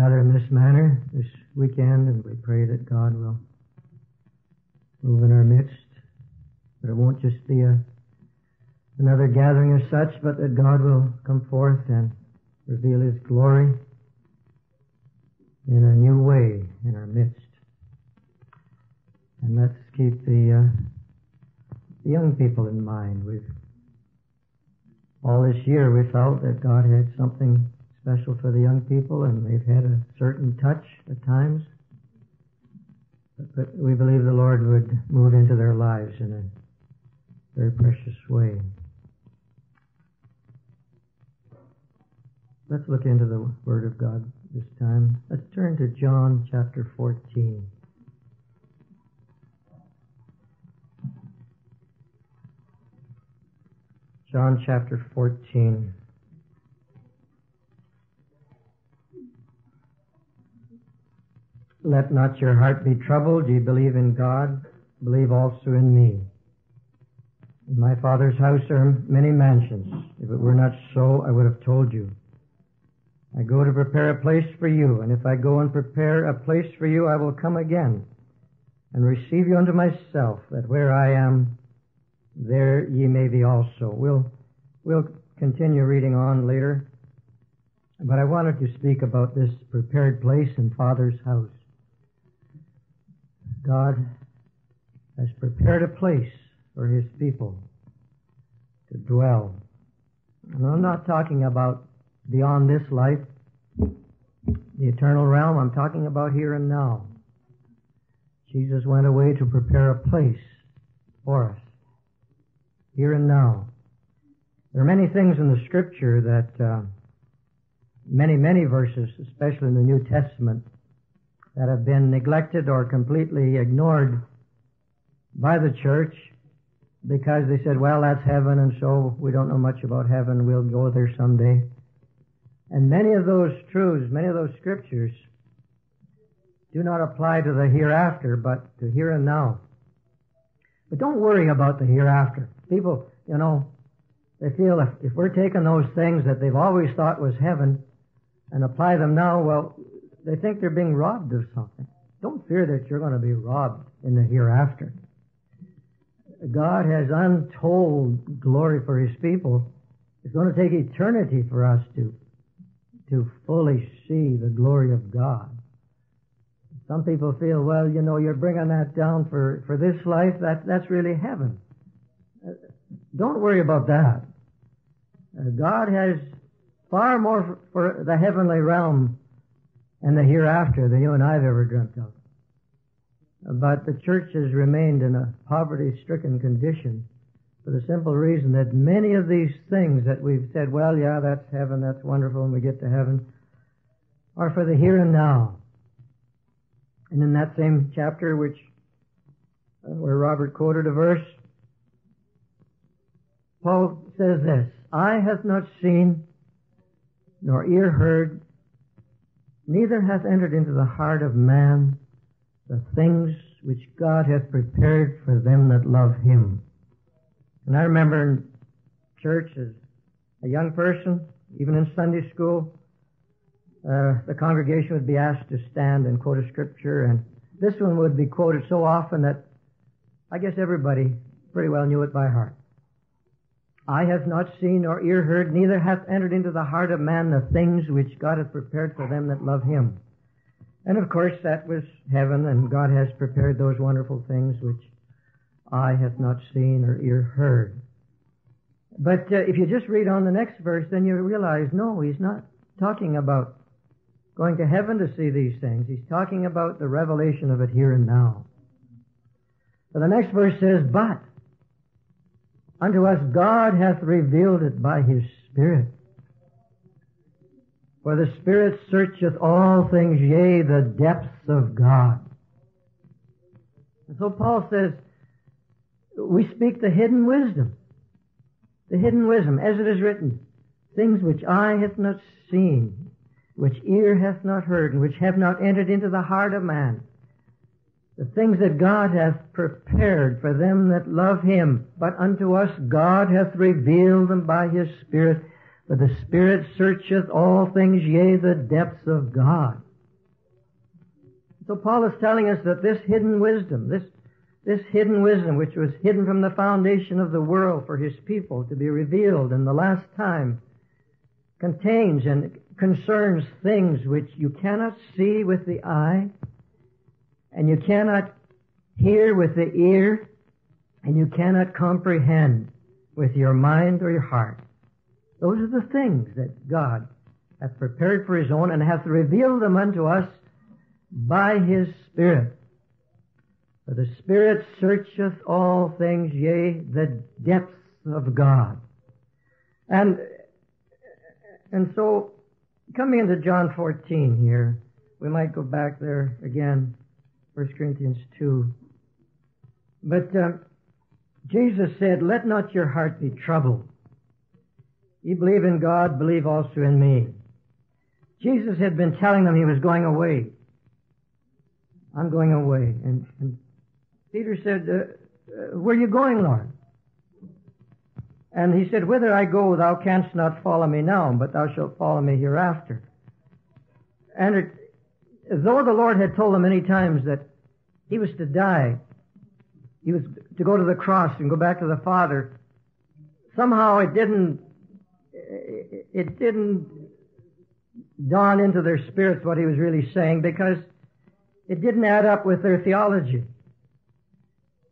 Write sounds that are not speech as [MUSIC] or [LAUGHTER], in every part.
gather in this manner this weekend, and we pray that God will move in our midst. But it won't just be a, another gathering as such, but that God will come forth and reveal His glory in a new way in our midst. And let's keep the, uh, the young people in mind. We've all this year we felt that God had something special for the young people, and they've had a certain touch at times. But we believe the Lord would move into their lives in a very precious way. Let's look into the Word of God this time. Let's turn to John chapter 14. John chapter 14. Let not your heart be troubled. Ye believe in God, believe also in me. In my Father's house are many mansions. If it were not so, I would have told you. I go to prepare a place for you, and if I go and prepare a place for you, I will come again and receive you unto myself, that where I am, there ye may be also. We'll, we'll continue reading on later, but I wanted to speak about this prepared place and Father's house. God has prepared a place for His people to dwell. And I'm not talking about beyond this life, the eternal realm. I'm talking about here and now. Jesus went away to prepare a place for us, here and now. There are many things in the Scripture that, uh, many, many verses, especially in the New Testament, that have been neglected or completely ignored by the church because they said, well, that's heaven, and so we don't know much about heaven. We'll go there someday. And many of those truths, many of those scriptures, do not apply to the hereafter, but to here and now. But don't worry about the hereafter. People, you know, they feel if, if we're taking those things that they've always thought was heaven and apply them now, well, they think they're being robbed of something. Don't fear that you're going to be robbed in the hereafter. God has untold glory for His people. It's going to take eternity for us to, to fully see the glory of God. Some people feel, well, you know, you're bringing that down for, for this life. That, that's really heaven. Don't worry about that. Uh, God has far more for, for the heavenly realm and the hereafter than you and I have ever dreamt of. But the church has remained in a poverty-stricken condition for the simple reason that many of these things that we've said, well, yeah, that's heaven, that's wonderful when we get to heaven, are for the here and now. And in that same chapter, which uh, where Robert quoted a verse, Paul says this, Eye hath not seen, nor ear heard, neither hath entered into the heart of man the things which God hath prepared for them that love him. And I remember in church as a young person, even in Sunday school, uh, the congregation would be asked to stand and quote a scripture, and this one would be quoted so often that I guess everybody pretty well knew it by heart. Eye hath not seen nor ear heard, neither hath entered into the heart of man the things which God hath prepared for them that love him. And of course that was heaven, and God has prepared those wonderful things which eye hath not seen or ear heard. But uh, if you just read on the next verse, then you realize, no, he's not talking about going to heaven to see these things. He's talking about the revelation of it here and now. So the next verse says, but Unto us God hath revealed it by His Spirit. For the Spirit searcheth all things, yea, the depths of God. And so Paul says, we speak the hidden wisdom. The hidden wisdom, as it is written, things which eye hath not seen, which ear hath not heard, and which have not entered into the heart of man, the things that God hath prepared for them that love Him. But unto us God hath revealed them by His Spirit. For the Spirit searcheth all things, yea, the depths of God. So Paul is telling us that this hidden wisdom, this, this hidden wisdom which was hidden from the foundation of the world for his people to be revealed in the last time, contains and concerns things which you cannot see with the eye, and you cannot hear with the ear, and you cannot comprehend with your mind or your heart. Those are the things that God hath prepared for his own and hath revealed them unto us by his Spirit. For the Spirit searcheth all things, yea, the depths of God. And, and so, coming into John 14 here, we might go back there again, 1 Corinthians 2. But uh, Jesus said, Let not your heart be troubled. You believe in God, believe also in me. Jesus had been telling them he was going away. I'm going away. And, and Peter said, uh, uh, Where are you going, Lord? And he said, Whither I go, thou canst not follow me now, but thou shalt follow me hereafter. And it, though the Lord had told them many times that he was to die, he was to go to the cross and go back to the Father, somehow it didn't, it didn't dawn into their spirits what he was really saying because it didn't add up with their theology.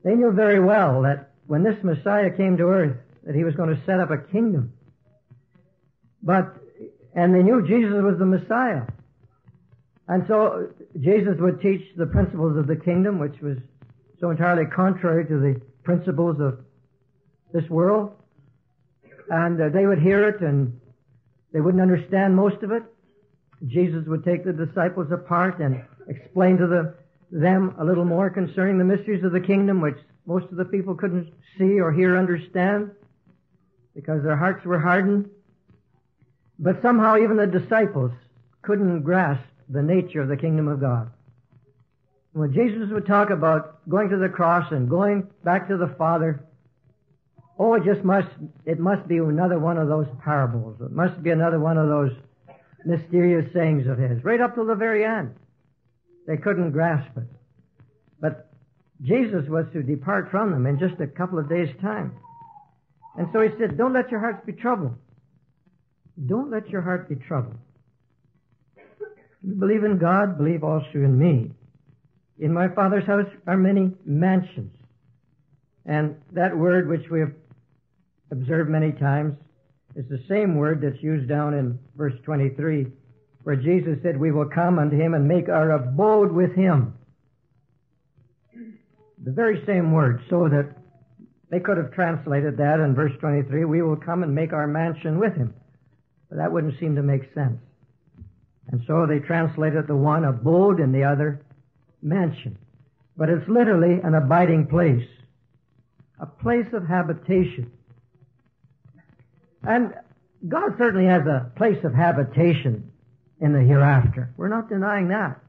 They knew very well that when this Messiah came to earth, that he was going to set up a kingdom. But, and they knew Jesus was the Messiah. And so Jesus would teach the principles of the kingdom, which was so entirely contrary to the principles of this world. And uh, they would hear it and they wouldn't understand most of it. Jesus would take the disciples apart and explain to the, them a little more concerning the mysteries of the kingdom, which most of the people couldn't see or hear understand because their hearts were hardened. But somehow even the disciples couldn't grasp the nature of the kingdom of God. When Jesus would talk about going to the cross and going back to the Father, oh, it just must, it must be another one of those parables. It must be another one of those mysterious sayings of his, right up to the very end. They couldn't grasp it. But Jesus was to depart from them in just a couple of days' time. And so he said, Don't let your hearts be troubled. Don't let your heart be troubled. You believe in God, believe also in me. In my Father's house are many mansions. And that word which we have observed many times is the same word that's used down in verse 23, where Jesus said, We will come unto him and make our abode with him. The very same word, so that they could have translated that in verse 23, we will come and make our mansion with him. But that wouldn't seem to make sense. And so they translated the one abode and the other mansion. But it's literally an abiding place, a place of habitation. And God certainly has a place of habitation in the hereafter. We're not denying that.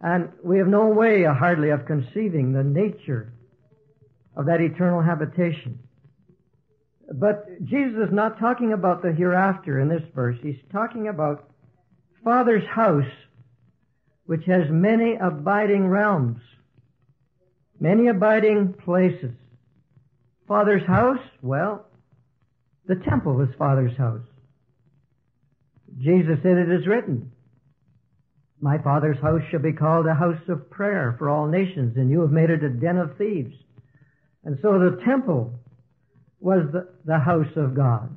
And we have no way hardly of conceiving the nature of that eternal habitation. But Jesus is not talking about the hereafter in this verse. He's talking about Father's house, which has many abiding realms, many abiding places. Father's house, well, the temple was Father's house. Jesus said, It is written, My Father's house shall be called a house of prayer for all nations, and you have made it a den of thieves. And so the temple was the, the house of God.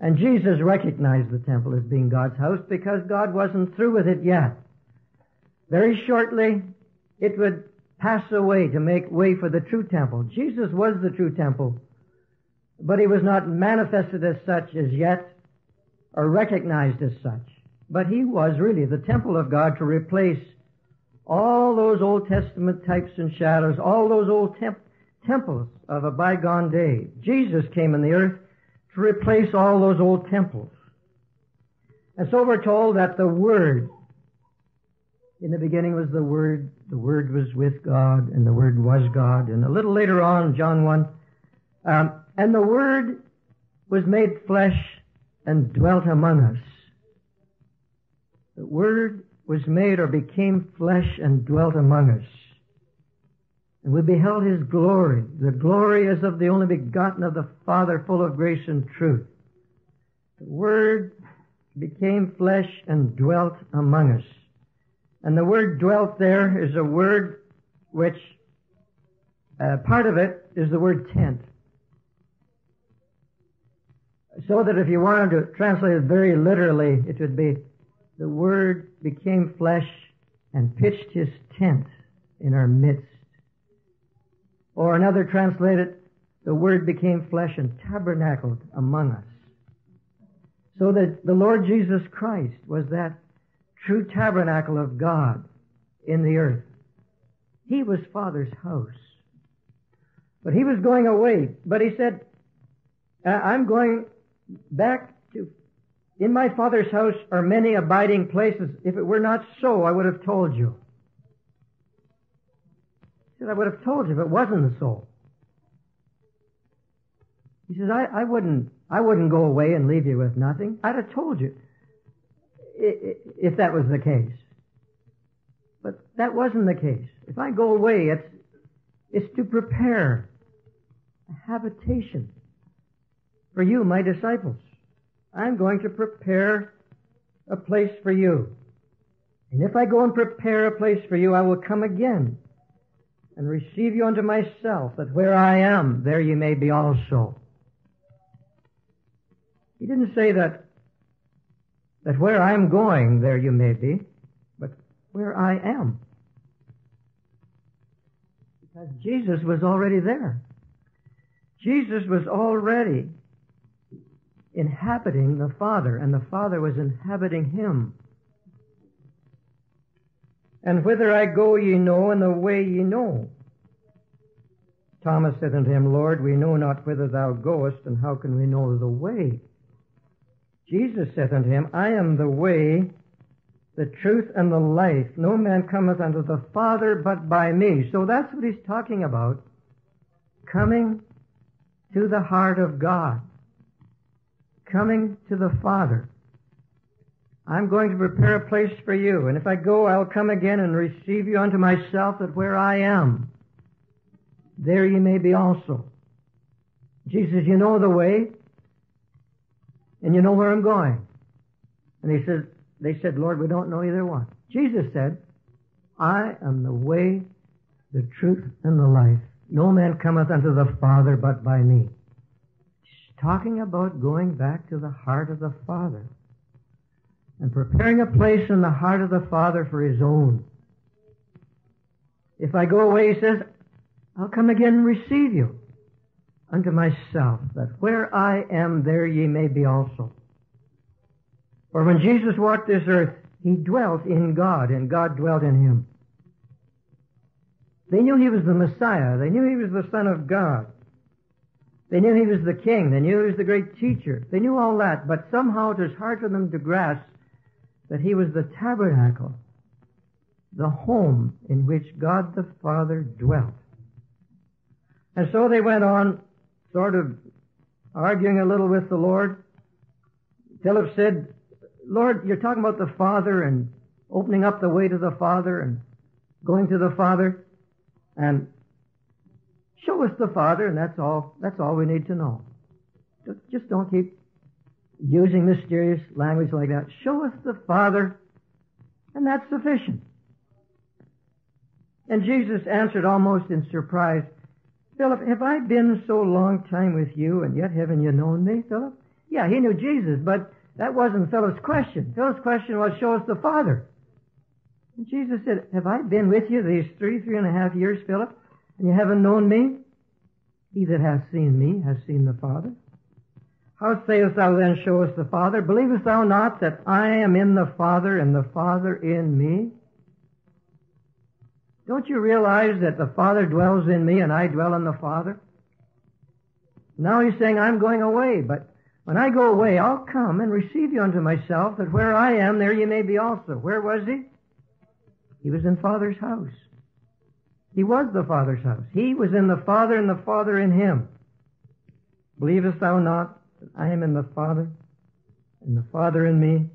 And Jesus recognized the temple as being God's house because God wasn't through with it yet. Very shortly, it would pass away to make way for the true temple. Jesus was the true temple but he was not manifested as such as yet or recognized as such. But he was really the temple of God to replace all those Old Testament types and shadows, all those old temp- temples of a bygone day. Jesus came in the earth to replace all those old temples. And so we're told that the Word, in the beginning was the Word, the Word was with God, and the Word was God. And a little later on, John 1, um, and the Word was made flesh and dwelt among us. The Word was made or became flesh and dwelt among us. And we beheld his glory. The glory as of the only begotten of the Father, full of grace and truth. The Word became flesh and dwelt among us. And the word dwelt there is a word which, uh, part of it is the word tent. So that if you wanted to translate it very literally, it would be, the Word became flesh and pitched his tent in our midst. Or another translated, the Word became flesh and tabernacled among us. So that the Lord Jesus Christ was that true tabernacle of God in the earth. He was Father's house. But he was going away. But he said, I'm going back to, in my Father's house are many abiding places. If it were not so, I would have told you. I would have told you if it wasn't the soul. He says, I, I wouldn't, I wouldn't go away and leave you with nothing. I'd have told you if that was the case. But that wasn't the case. If I go away, it's, it's to prepare a habitation for you, my disciples. I'm going to prepare a place for you. And if I go and prepare a place for you, I will come again and receive you unto myself, that where I am, there you may be also. He didn't say that that where I'm going, there you may be, but where I am. Because Jesus was already there. Jesus was already inhabiting the Father, and the Father was inhabiting him. And whither I go ye know, and the way ye know. Thomas said unto him, Lord, we know not whither thou goest, and how can we know the way? Jesus saith unto him, I am the way, the truth, and the life. No man cometh unto the Father but by me. So that's what he's talking about. Coming to the heart of God. Coming to the Father. I'm going to prepare a place for you, and if I go, I'll come again and receive you unto myself, that where I am, there ye may be also. Jesus, you know the way and you know where I'm going. And he said, they said, Lord, we don't know either one. Jesus said, I am the way, the truth, and the life. No man cometh unto the Father but by me. He's talking about going back to the heart of the Father and preparing a place in the heart of the Father for his own. If I go away, he says, I'll come again and receive you unto myself, that where I am, there ye may be also. For when Jesus walked this earth, he dwelt in God, and God dwelt in him. They knew he was the Messiah. They knew he was the Son of God. They knew he was the King. They knew he was the great teacher. They knew all that, but somehow it was hard for them to grasp that he was the tabernacle, the home in which God the Father dwelt. And so they went on sort of arguing a little with the Lord. Philip said, Lord, you're talking about the Father and opening up the way to the Father and going to the Father and show us the Father and that's all, that's all we need to know. Just don't keep using mysterious language like that. Show us the Father and that's sufficient. And Jesus answered almost in surprise, Philip, have I been so long time with you and yet haven't you known me, Philip? Yeah, he knew Jesus, but that wasn't Philip's question. Philip's question was, show us the Father. And Jesus said, have I been with you these three, three and a half years, Philip, and you haven't known me? He that hath seen me has seen the Father. How sayest thou then, show us the Father? Believest thou not that I am in the Father and the Father in me? Don't you realize that the Father dwells in me and I dwell in the Father? Now he's saying, I'm going away, but when I go away, I'll come and receive you unto myself, that where I am, there you may be also. Where was he? He was in Father's house. He was the Father's house. He was in the Father and the Father in him. Believest thou not that I am in the Father and the Father in me?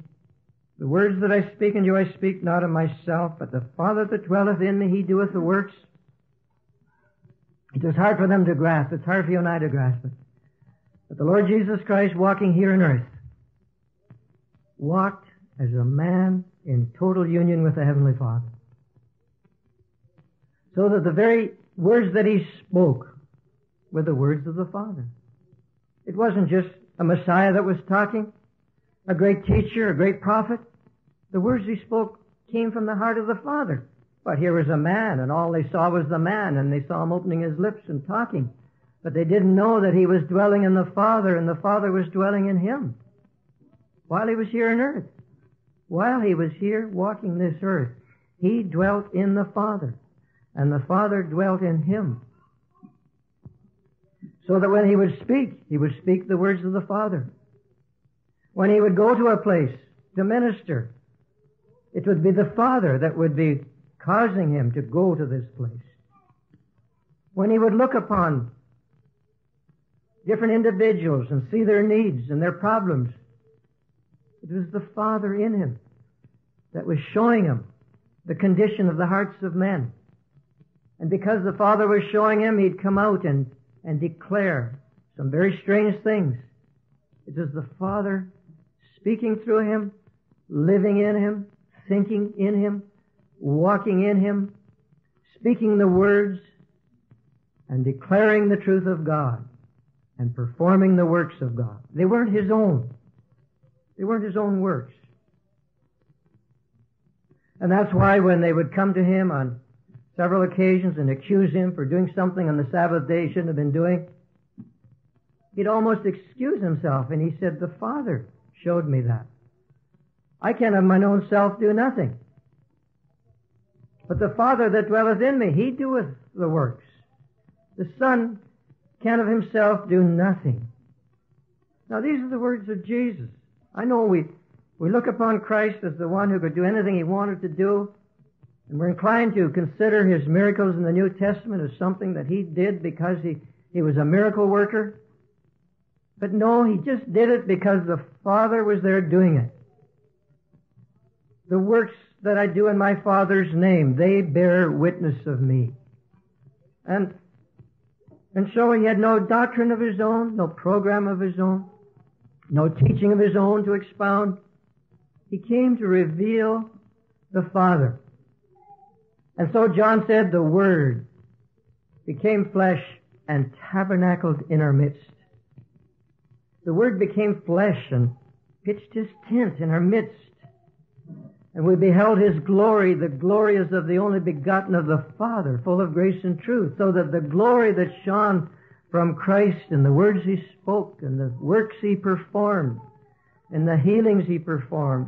The words that I speak unto you I speak not of myself, but the Father that dwelleth in me, he doeth the works. It is hard for them to grasp. It's hard for you and I to grasp it. But the Lord Jesus Christ walking here on earth walked as a man in total union with the Heavenly Father. So that the very words that he spoke were the words of the Father. It wasn't just a Messiah that was talking, a great teacher, a great prophet. The words he spoke came from the heart of the Father. But here was a man, and all they saw was the man, and they saw him opening his lips and talking. But they didn't know that he was dwelling in the Father, and the Father was dwelling in him while he was here on earth. While he was here walking this earth, he dwelt in the Father, and the Father dwelt in him. So that when he would speak, he would speak the words of the Father. When he would go to a place to minister, it would be the Father that would be causing him to go to this place. When he would look upon different individuals and see their needs and their problems, it was the Father in him that was showing him the condition of the hearts of men. And because the Father was showing him, he'd come out and, and declare some very strange things. It was the Father speaking through him, living in him, thinking in him, walking in him, speaking the words, and declaring the truth of God, and performing the works of God. They weren't his own. They weren't his own works. And that's why when they would come to him on several occasions and accuse him for doing something on the Sabbath day he shouldn't have been doing, he'd almost excuse himself and he said, the Father showed me that. I can't of mine own self do nothing. But the Father that dwelleth in me, he doeth the works. The Son can of himself do nothing. Now these are the words of Jesus. I know we, we look upon Christ as the one who could do anything he wanted to do, and we're inclined to consider his miracles in the New Testament as something that he did because he, he was a miracle worker. But no, he just did it because the Father was there doing it. The works that I do in my Father's name, they bear witness of me. And, and so he had no doctrine of his own, no program of his own, no teaching of his own to expound. He came to reveal the Father. And so John said, the Word became flesh and tabernacled in our midst. The Word became flesh and pitched his tent in our midst. And we beheld his glory, the glory is of the only begotten of the Father, full of grace and truth, so that the glory that shone from Christ and the words he spoke and the works he performed and the healings he performed,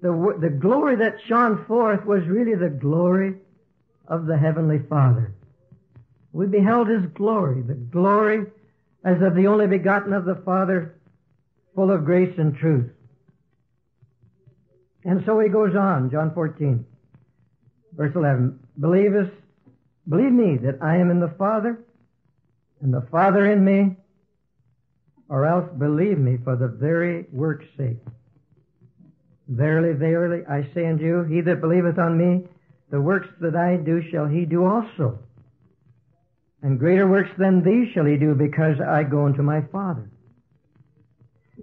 the, the glory that shone forth was really the glory of the Heavenly Father. We beheld his glory, the glory as of the only begotten of the Father, full of grace and truth. And so he goes on, John 14, verse 11. Believest, believe me that I am in the Father, and the Father in me, or else believe me for the very work's sake. Verily, verily, I say unto you, he that believeth on me, the works that I do shall he do also. And greater works than these shall he do because I go unto my Father.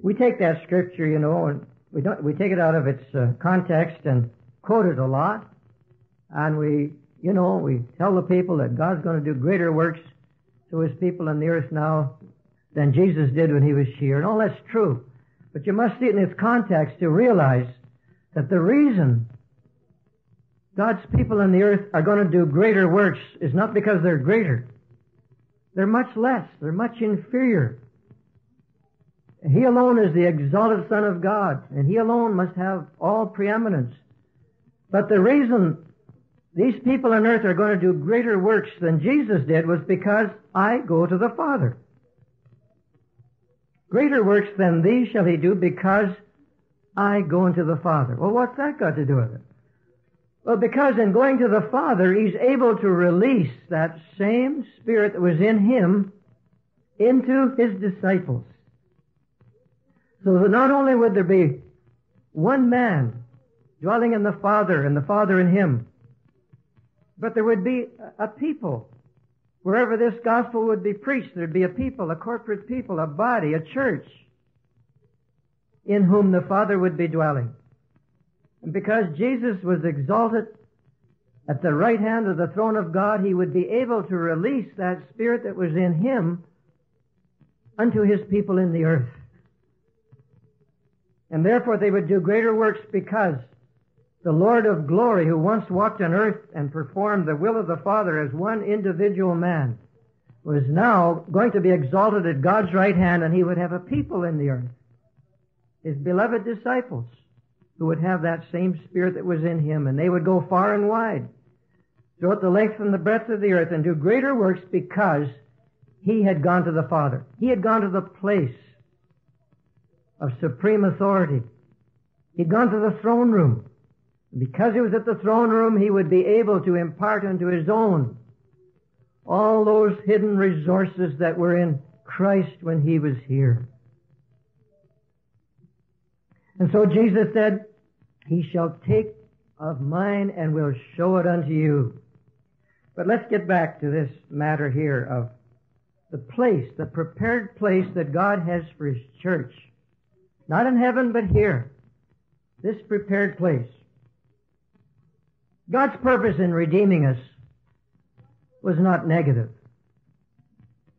We take that scripture, you know, and we don't, we take it out of its uh, context and quote it a lot, and we, you know, we tell the people that God's going to do greater works to His people on the earth now than Jesus did when He was here, and all that's true. But you must see it in its context to realize that the reason God's people on the earth are going to do greater works is not because they're greater. They're much less. They're much inferior. He alone is the exalted Son of God, and He alone must have all preeminence. But the reason these people on earth are going to do greater works than Jesus did was because I go to the Father. Greater works than these shall He do because I go into the Father. Well, what's that got to do with it? Well, because in going to the Father, He's able to release that same Spirit that was in Him into His disciples. So that not only would there be one man dwelling in the Father and the Father in him. But there would be a people. Wherever this gospel would be preached, there'd be a people, a corporate people, a body, a church, in whom the Father would be dwelling. And because Jesus was exalted at the right hand of the throne of God, he would be able to release that spirit that was in him unto his people in the earth. And therefore they would do greater works because the Lord of glory who once walked on earth and performed the will of the Father as one individual man was now going to be exalted at God's right hand and he would have a people in the earth. His beloved disciples who would have that same spirit that was in him and they would go far and wide throughout the length and the breadth of the earth and do greater works because he had gone to the Father. He had gone to the place of supreme authority. He'd gone to the throne room. Because he was at the throne room, he would be able to impart unto his own all those hidden resources that were in Christ when he was here. And so Jesus said, He shall take of mine and will show it unto you. But let's get back to this matter here of the place, the prepared place that God has for His church. Not in heaven, but here. This prepared place. God's purpose in redeeming us was not negative.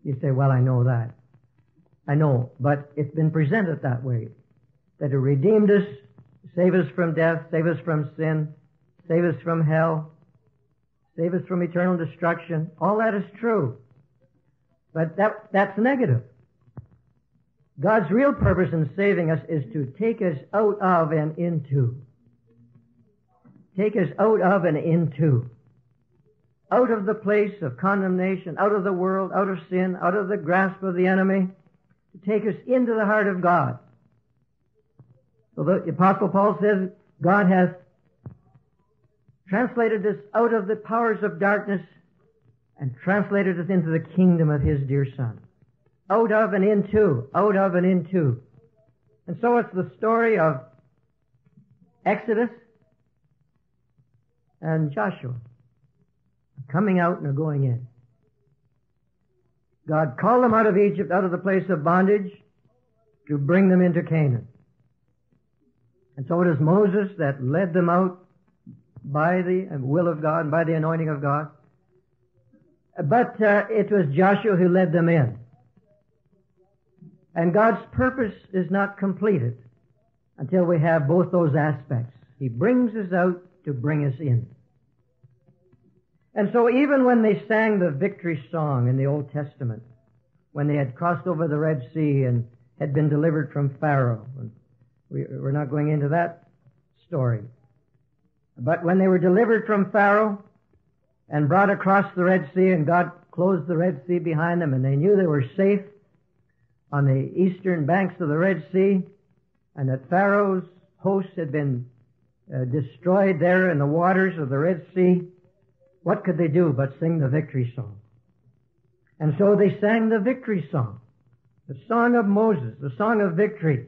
You say, well, I know that. I know, but it's been presented that way. That He redeemed us, save us from death, save us from sin, save us from hell, save us from eternal destruction. All that is true. But that, that's negative. God's real purpose in saving us is to take us out of and into. Take us out of and into. Out of the place of condemnation, out of the world, out of sin, out of the grasp of the enemy, to take us into the heart of God. So the Apostle Paul says, God has translated us out of the powers of darkness and translated us into the kingdom of His dear Son out of and into, out of and into. And so it's the story of Exodus and Joshua coming out and going in. God called them out of Egypt, out of the place of bondage, to bring them into Canaan. And so it is Moses that led them out by the will of God and by the anointing of God. But uh, it was Joshua who led them in. And God's purpose is not completed until we have both those aspects. He brings us out to bring us in. And so even when they sang the victory song in the Old Testament, when they had crossed over the Red Sea and had been delivered from Pharaoh, we, we're not going into that story. But when they were delivered from Pharaoh and brought across the Red Sea and God closed the Red Sea behind them and they knew they were safe, on the eastern banks of the Red Sea, and that Pharaoh's hosts had been uh, destroyed there in the waters of the Red Sea, what could they do but sing the victory song? And so they sang the victory song, the song of Moses, the song of victory.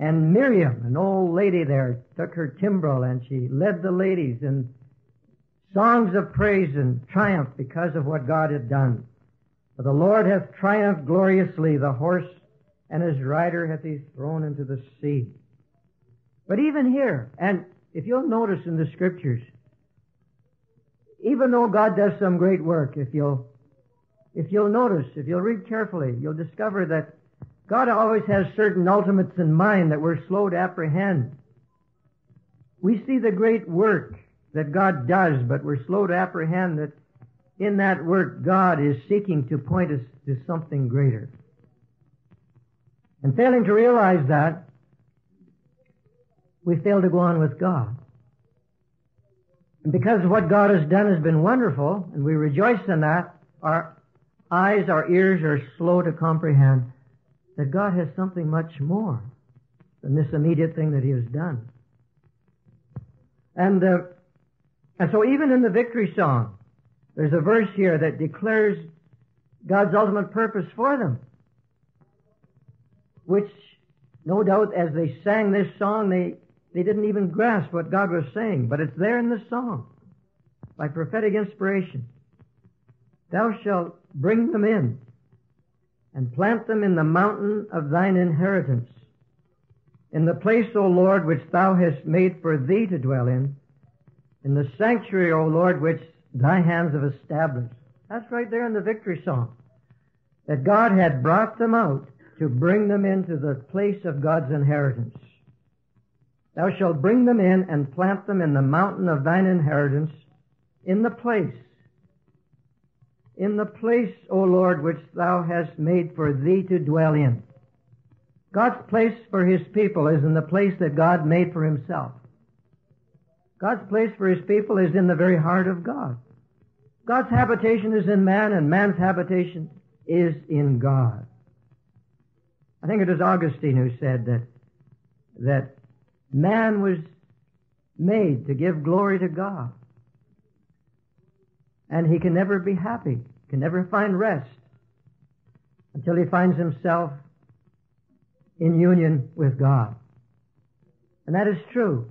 And Miriam, an old lady there, took her timbrel and she led the ladies in songs of praise and triumph because of what God had done. For the Lord hath triumphed gloriously, the horse and his rider hath he thrown into the sea. But even here, and if you'll notice in the scriptures, even though God does some great work, if you'll, if you'll notice, if you'll read carefully, you'll discover that God always has certain ultimates in mind that we're slow to apprehend. We see the great work that God does, but we're slow to apprehend that in that work, God is seeking to point us to something greater. And failing to realize that, we fail to go on with God. And because what God has done has been wonderful, and we rejoice in that, our eyes, our ears are slow to comprehend that God has something much more than this immediate thing that He has done. And, uh, and so even in the victory song, there's a verse here that declares God's ultimate purpose for them, which no doubt as they sang this song, they They didn't even grasp what God was saying, but it's there in the song by prophetic inspiration. Thou shalt bring them in and plant them in the mountain of thine inheritance, in the place, O Lord, which thou hast made for thee to dwell in, in the sanctuary, O Lord, which thy hands have established. That's right there in the victory song. That God had brought them out to bring them into the place of God's inheritance. Thou shalt bring them in and plant them in the mountain of thine inheritance, in the place, in the place, O Lord, which thou hast made for thee to dwell in. God's place for his people is in the place that God made for himself. God's place for his people is in the very heart of God. God's habitation is in man and man's habitation is in God. I think it was Augustine who said that, that man was made to give glory to God. And he can never be happy, can never find rest until he finds himself in union with God. And that is true.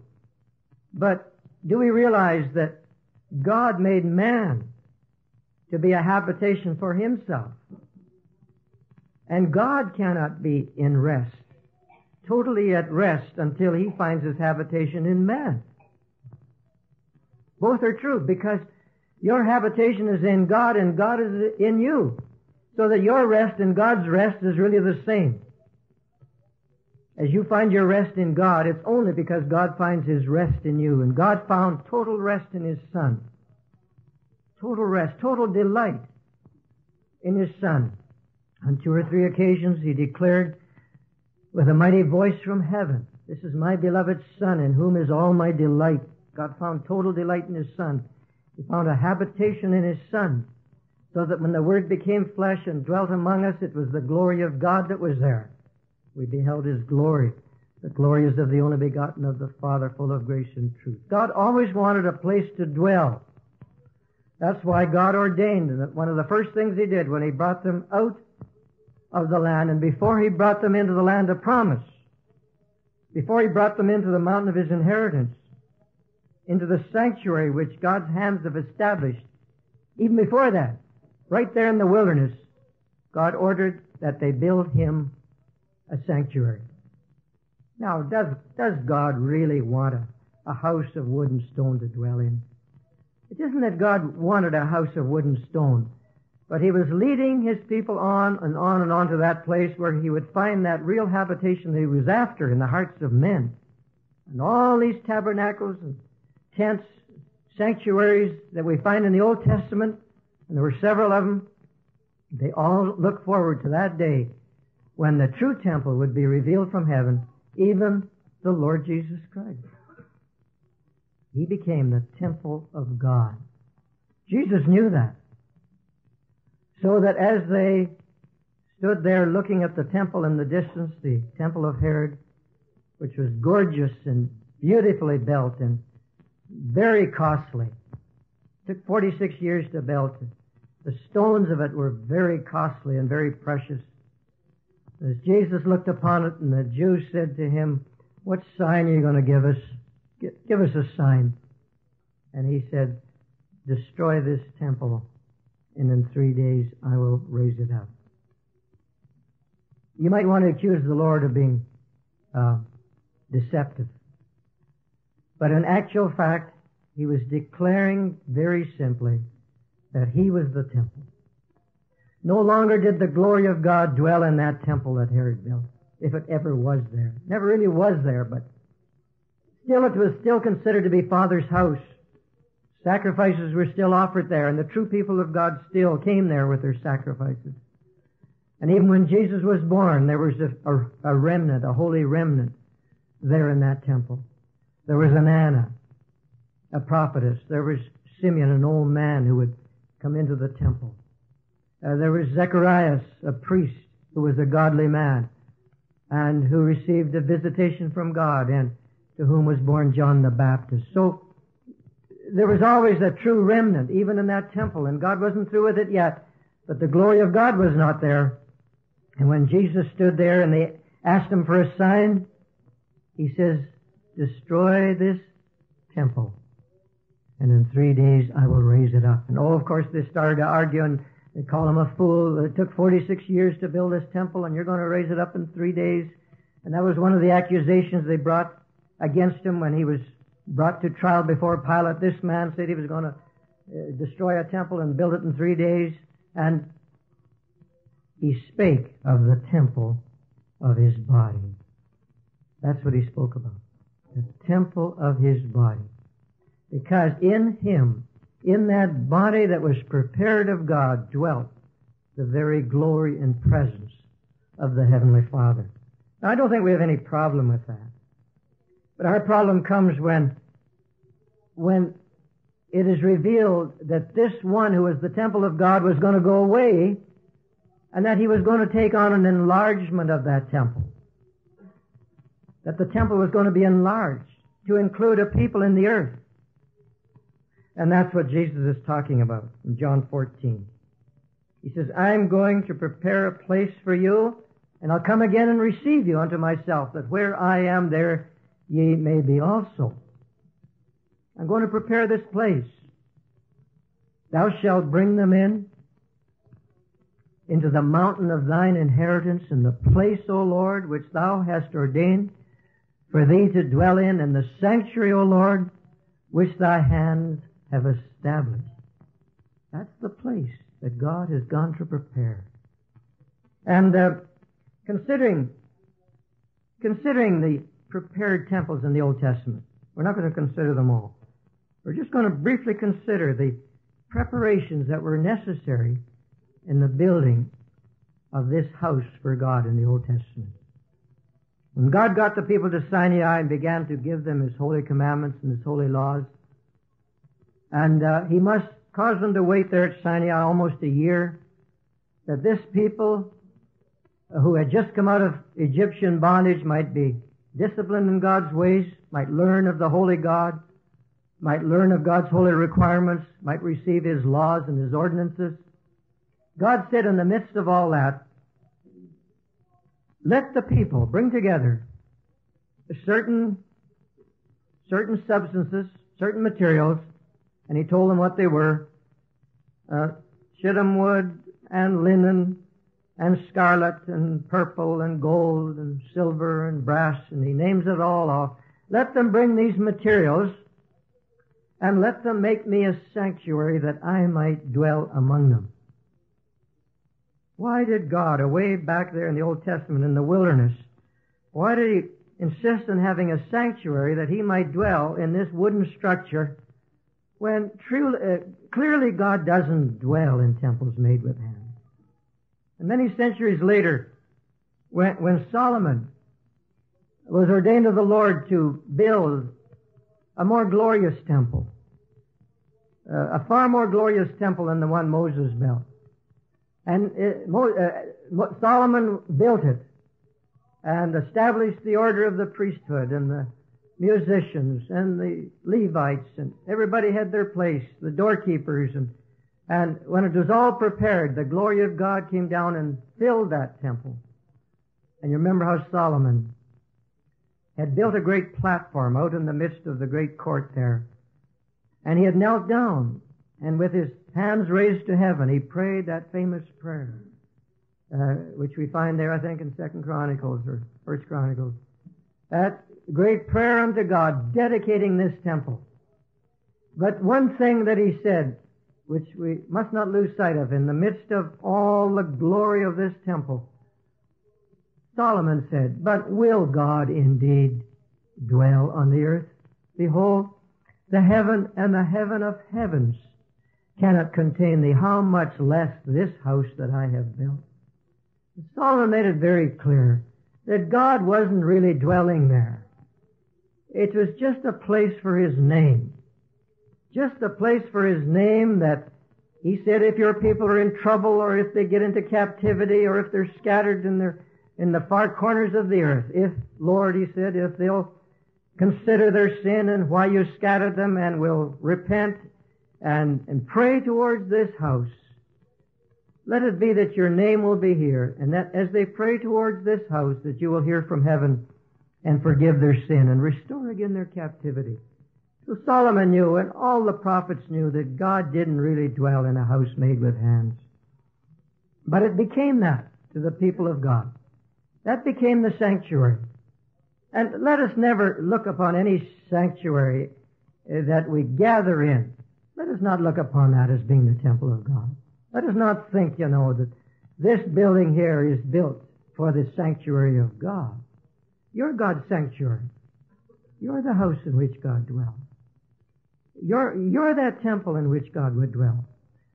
But do we realize that God made man to be a habitation for himself? And God cannot be in rest, totally at rest until he finds his habitation in man. Both are true because your habitation is in God and God is in you. So that your rest and God's rest is really the same. As you find your rest in God, it's only because God finds His rest in you. And God found total rest in His Son. Total rest, total delight in His Son. On two or three occasions, He declared with a mighty voice from heaven, This is my beloved Son in whom is all my delight. God found total delight in His Son. He found a habitation in His Son, so that when the Word became flesh and dwelt among us, it was the glory of God that was there. We beheld His glory. The glory is of the only begotten of the Father, full of grace and truth. God always wanted a place to dwell. That's why God ordained that one of the first things He did when He brought them out of the land and before He brought them into the land of promise, before He brought them into the mountain of His inheritance, into the sanctuary which God's hands have established. Even before that, right there in the wilderness, God ordered that they build him a sanctuary. Now, does, does God really want a, a house of wood and stone to dwell in? It isn't that God wanted a house of wood and stone, but he was leading his people on and on and on to that place where he would find that real habitation that he was after in the hearts of men. And all these tabernacles and tents, sanctuaries that we find in the Old Testament, and there were several of them, they all look forward to that day when the true temple would be revealed from heaven, even the Lord Jesus Christ. He became the temple of God. Jesus knew that. So that as they stood there looking at the temple in the distance, the temple of Herod, which was gorgeous and beautifully built and very costly. It took 46 years to build it. The stones of it were very costly and very precious. As Jesus looked upon it and the Jews said to him, what sign are you going to give us? Give us a sign. And he said, destroy this temple and in three days I will raise it up. You might want to accuse the Lord of being uh, deceptive. But in actual fact, he was declaring very simply that he was the temple. No longer did the glory of God dwell in that temple that Herod built, if it ever was there. Never really was there, but still it was still considered to be Father's house. Sacrifices were still offered there, and the true people of God still came there with their sacrifices. And even when Jesus was born, there was a, a, a remnant, a holy remnant there in that temple. There was an Anna, a prophetess. There was Simeon, an old man who would come into the temple. Uh, there was Zacharias, a priest who was a godly man and who received a visitation from God and to whom was born John the Baptist. So there was always a true remnant, even in that temple, and God wasn't through with it yet, but the glory of God was not there. And when Jesus stood there and they asked him for a sign, he says, destroy this temple, and in three days I will raise it up. And oh, of course, they started to argue and they call him a fool. It took 46 years to build this temple, and you're going to raise it up in three days. And that was one of the accusations they brought against him when he was brought to trial before Pilate. This man said he was going to uh, destroy a temple and build it in three days. And he spake of the temple of his body. That's what he spoke about. The temple of his body. Because in him, in that body that was prepared of God, dwelt the very glory and presence of the Heavenly Father. Now, I don't think we have any problem with that. But our problem comes when, when it is revealed that this one who was the temple of God was going to go away and that he was going to take on an enlargement of that temple. That the temple was going to be enlarged to include a people in the earth. And that's what Jesus is talking about in John 14. He says, I'm going to prepare a place for you, and I'll come again and receive you unto myself, that where I am, there ye may be also. I'm going to prepare this place. Thou shalt bring them in into the mountain of thine inheritance in the place, O Lord, which thou hast ordained for thee to dwell in, in the sanctuary, O Lord, which thy hands have established. That's the place that God has gone to prepare. And uh, considering considering the prepared temples in the Old Testament, we're not going to consider them all. We're just going to briefly consider the preparations that were necessary in the building of this house for God in the Old Testament. When God got the people to Sinai and began to give them His holy commandments and His holy laws, and uh, He must cause them to wait there at Sinai almost a year, that this people who had just come out of Egyptian bondage might be disciplined in God's ways, might learn of the holy God, might learn of God's holy requirements, might receive His laws and His ordinances, God said in the midst of all that, let the people bring together certain, certain substances, certain materials, and he told them what they were, uh, shittim wood and linen and scarlet and purple and gold and silver and brass, and he names it all off. Let them bring these materials and let them make me a sanctuary that I might dwell among them. Why did God, away back there in the Old Testament in the wilderness, why did He insist on having a sanctuary that He might dwell in this wooden structure when truly, uh, clearly God doesn't dwell in temples made with hands? And many centuries later, when, when Solomon was ordained of the Lord to build a more glorious temple, uh, a far more glorious temple than the one Moses built. And it, uh, Solomon built it and established the order of the priesthood and the musicians and the Levites and everybody had their place, the doorkeepers and and when it was all prepared, the glory of God came down and filled that temple. And you remember how Solomon had built a great platform out in the midst of the great court there. And he had knelt down and with his hands raised to heaven, he prayed that famous prayer, uh, which we find there, I think, in Second Chronicles or First Chronicles. That great prayer unto God, dedicating this temple. But one thing that he said, which we must not lose sight of, in the midst of all the glory of this temple, Solomon said, But will God indeed dwell on the earth? Behold, the heaven and the heaven of heavens cannot contain thee, how much less this house that I have built? Solomon made it very clear that God wasn't really dwelling there. It was just a place for His name. Just a place for His name that He said if your people are in trouble or if they get into captivity or if they're scattered in their, in the far corners of the earth, if, Lord, He said, if they'll consider their sin and why you scattered them and will repent and, and pray towards this house. Let it be that your name will be here, and that as they pray towards this house, that you will hear from heaven and forgive their sin and restore again their captivity. So Solomon knew and all the prophets knew that God didn't really dwell in a house made with hands. But it became that to the people of God. That became the sanctuary. And let us never look upon any sanctuary that we gather in. Let us not look upon that as being the temple of God. Let us not think, you know, that this building here is built for the sanctuary of God. You're God's sanctuary. You're the house in which God dwells. You're, you're that temple in which God would dwell.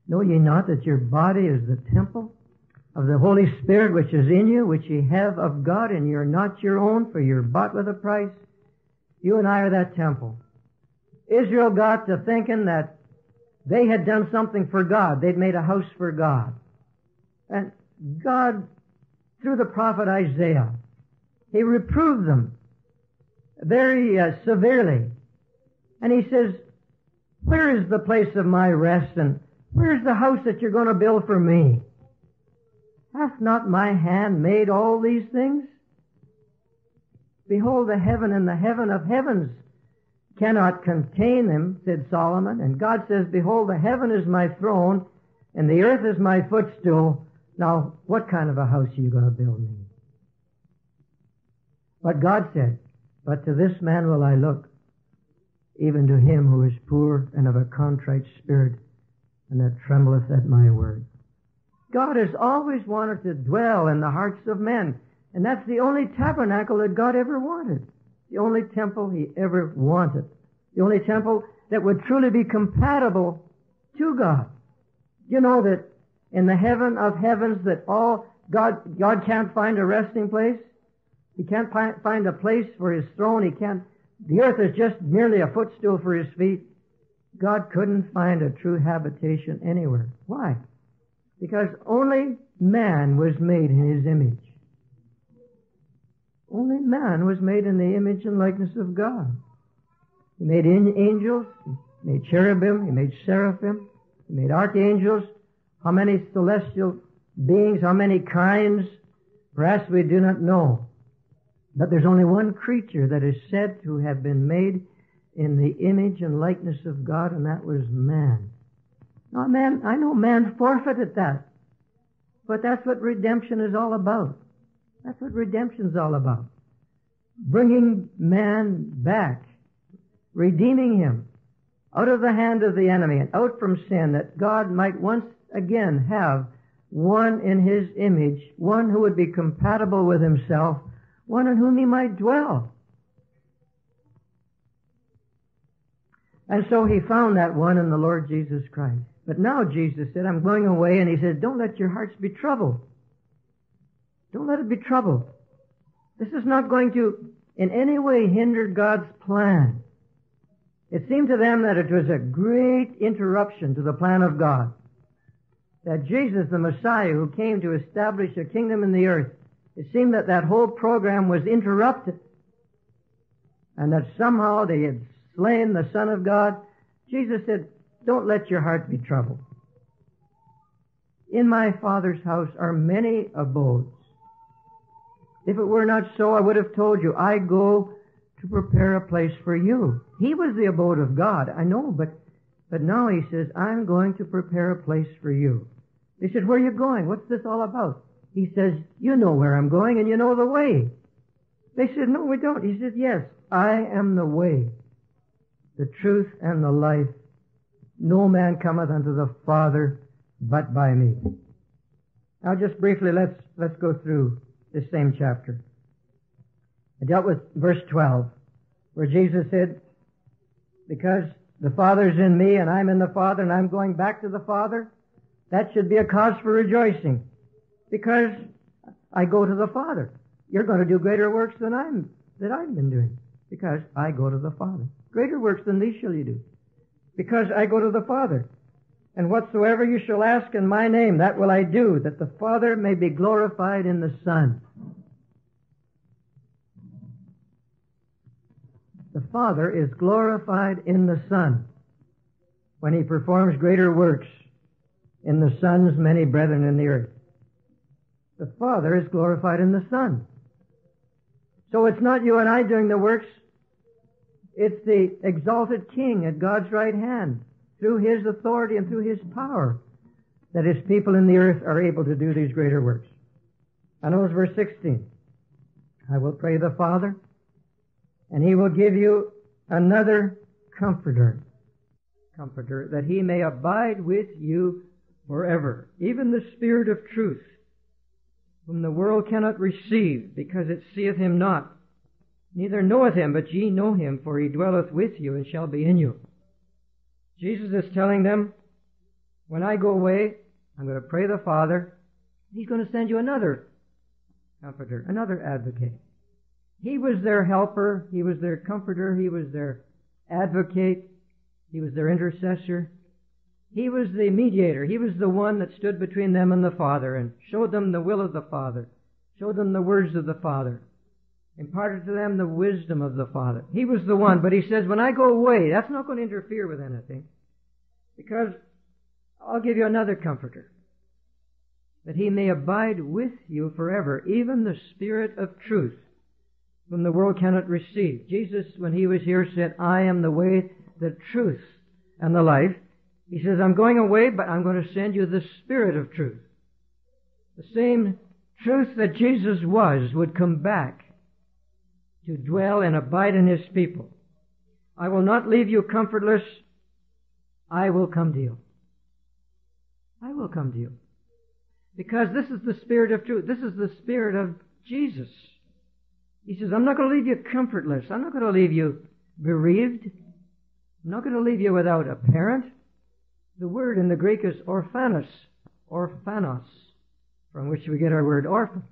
Know ye not that your body is the temple of the Holy Spirit which is in you, which ye have of God, and you're not your own, for you're bought with a price? You and I are that temple. Israel got to thinking that they had done something for God. They'd made a house for God. And God, through the prophet Isaiah, he reproved them very uh, severely. And he says, where is the place of my rest and where's the house that you're going to build for me? Hath not my hand made all these things? Behold, the heaven and the heaven of heavens cannot contain them, said Solomon. And God says, Behold, the heaven is my throne, and the earth is my footstool. Now, what kind of a house are you going to build me? But God said, But to this man will I look, even to him who is poor and of a contrite spirit, and that trembleth at my word. God has always wanted to dwell in the hearts of men, and that's the only tabernacle that God ever wanted. The only temple he ever wanted. The only temple that would truly be compatible to God. You know that in the heaven of heavens that all God God can't find a resting place. He can't find a place for his throne. He can't. The earth is just merely a footstool for his feet. God couldn't find a true habitation anywhere. Why? Because only man was made in his image. Only man was made in the image and likeness of God. He made angels, he made cherubim, he made seraphim, he made archangels. How many celestial beings, how many kinds, perhaps we do not know. But there's only one creature that is said to have been made in the image and likeness of God, and that was man. Now, man, I know man forfeited that. But that's what redemption is all about. That's what redemption's all about. Bringing man back, redeeming him out of the hand of the enemy and out from sin that God might once again have one in his image, one who would be compatible with himself, one in whom he might dwell. And so he found that one in the Lord Jesus Christ. But now Jesus said, I'm going away, and he said, don't let your hearts be troubled. Don't let it be troubled. This is not going to in any way hinder God's plan. It seemed to them that it was a great interruption to the plan of God. That Jesus, the Messiah, who came to establish a kingdom in the earth, it seemed that that whole program was interrupted. And that somehow they had slain the Son of God. Jesus said, don't let your heart be troubled. In my Father's house are many abodes. If it were not so, I would have told you, I go to prepare a place for you. He was the abode of God, I know, but, but now he says, I'm going to prepare a place for you. They said, where are you going? What's this all about? He says, you know where I'm going and you know the way. They said, no, we don't. He says, yes, I am the way, the truth, and the life. No man cometh unto the Father but by me. Now just briefly, let's, let's go through this same chapter. I dealt with verse 12, where Jesus said, because the Father's in me and I'm in the Father and I'm going back to the Father, that should be a cause for rejoicing. Because I go to the Father. You're going to do greater works than I'm, that I've been doing. Because I go to the Father. Greater works than these shall you do. Because I go to the Father. And whatsoever you shall ask in my name, that will I do, that the Father may be glorified in the Son. The Father is glorified in the Son when he performs greater works in the Son's many brethren in the earth. The Father is glorified in the Son. So it's not you and I doing the works. It's the exalted King at God's right hand, through His authority and through His power, that His people in the earth are able to do these greater works. And notice verse 16. I will pray the Father, and He will give you another comforter, comforter, that He may abide with you forever, even the Spirit of truth, whom the world cannot receive, because it seeth Him not, neither knoweth him, but ye know him, for he dwelleth with you and shall be in you. Jesus is telling them, when I go away, I'm going to pray the Father. He's going to send you another comforter, another advocate. He was their helper. He was their comforter. He was their advocate. He was their intercessor. He was the mediator. He was the one that stood between them and the Father and showed them the will of the Father, showed them the words of the Father imparted to them the wisdom of the Father. He was the one, but he says, when I go away, that's not going to interfere with anything, because I'll give you another comforter, that he may abide with you forever, even the Spirit of truth, whom the world cannot receive. Jesus, when he was here, said, I am the way, the truth, and the life. He says, I'm going away, but I'm going to send you the Spirit of truth. The same truth that Jesus was would come back to dwell and abide in his people. I will not leave you comfortless. I will come to you. I will come to you. Because this is the Spirit of truth. This is the Spirit of Jesus. He says, I'm not going to leave you comfortless. I'm not going to leave you bereaved. I'm not going to leave you without a parent. The word in the Greek is orphanos, orphanos, from which we get our word orphan.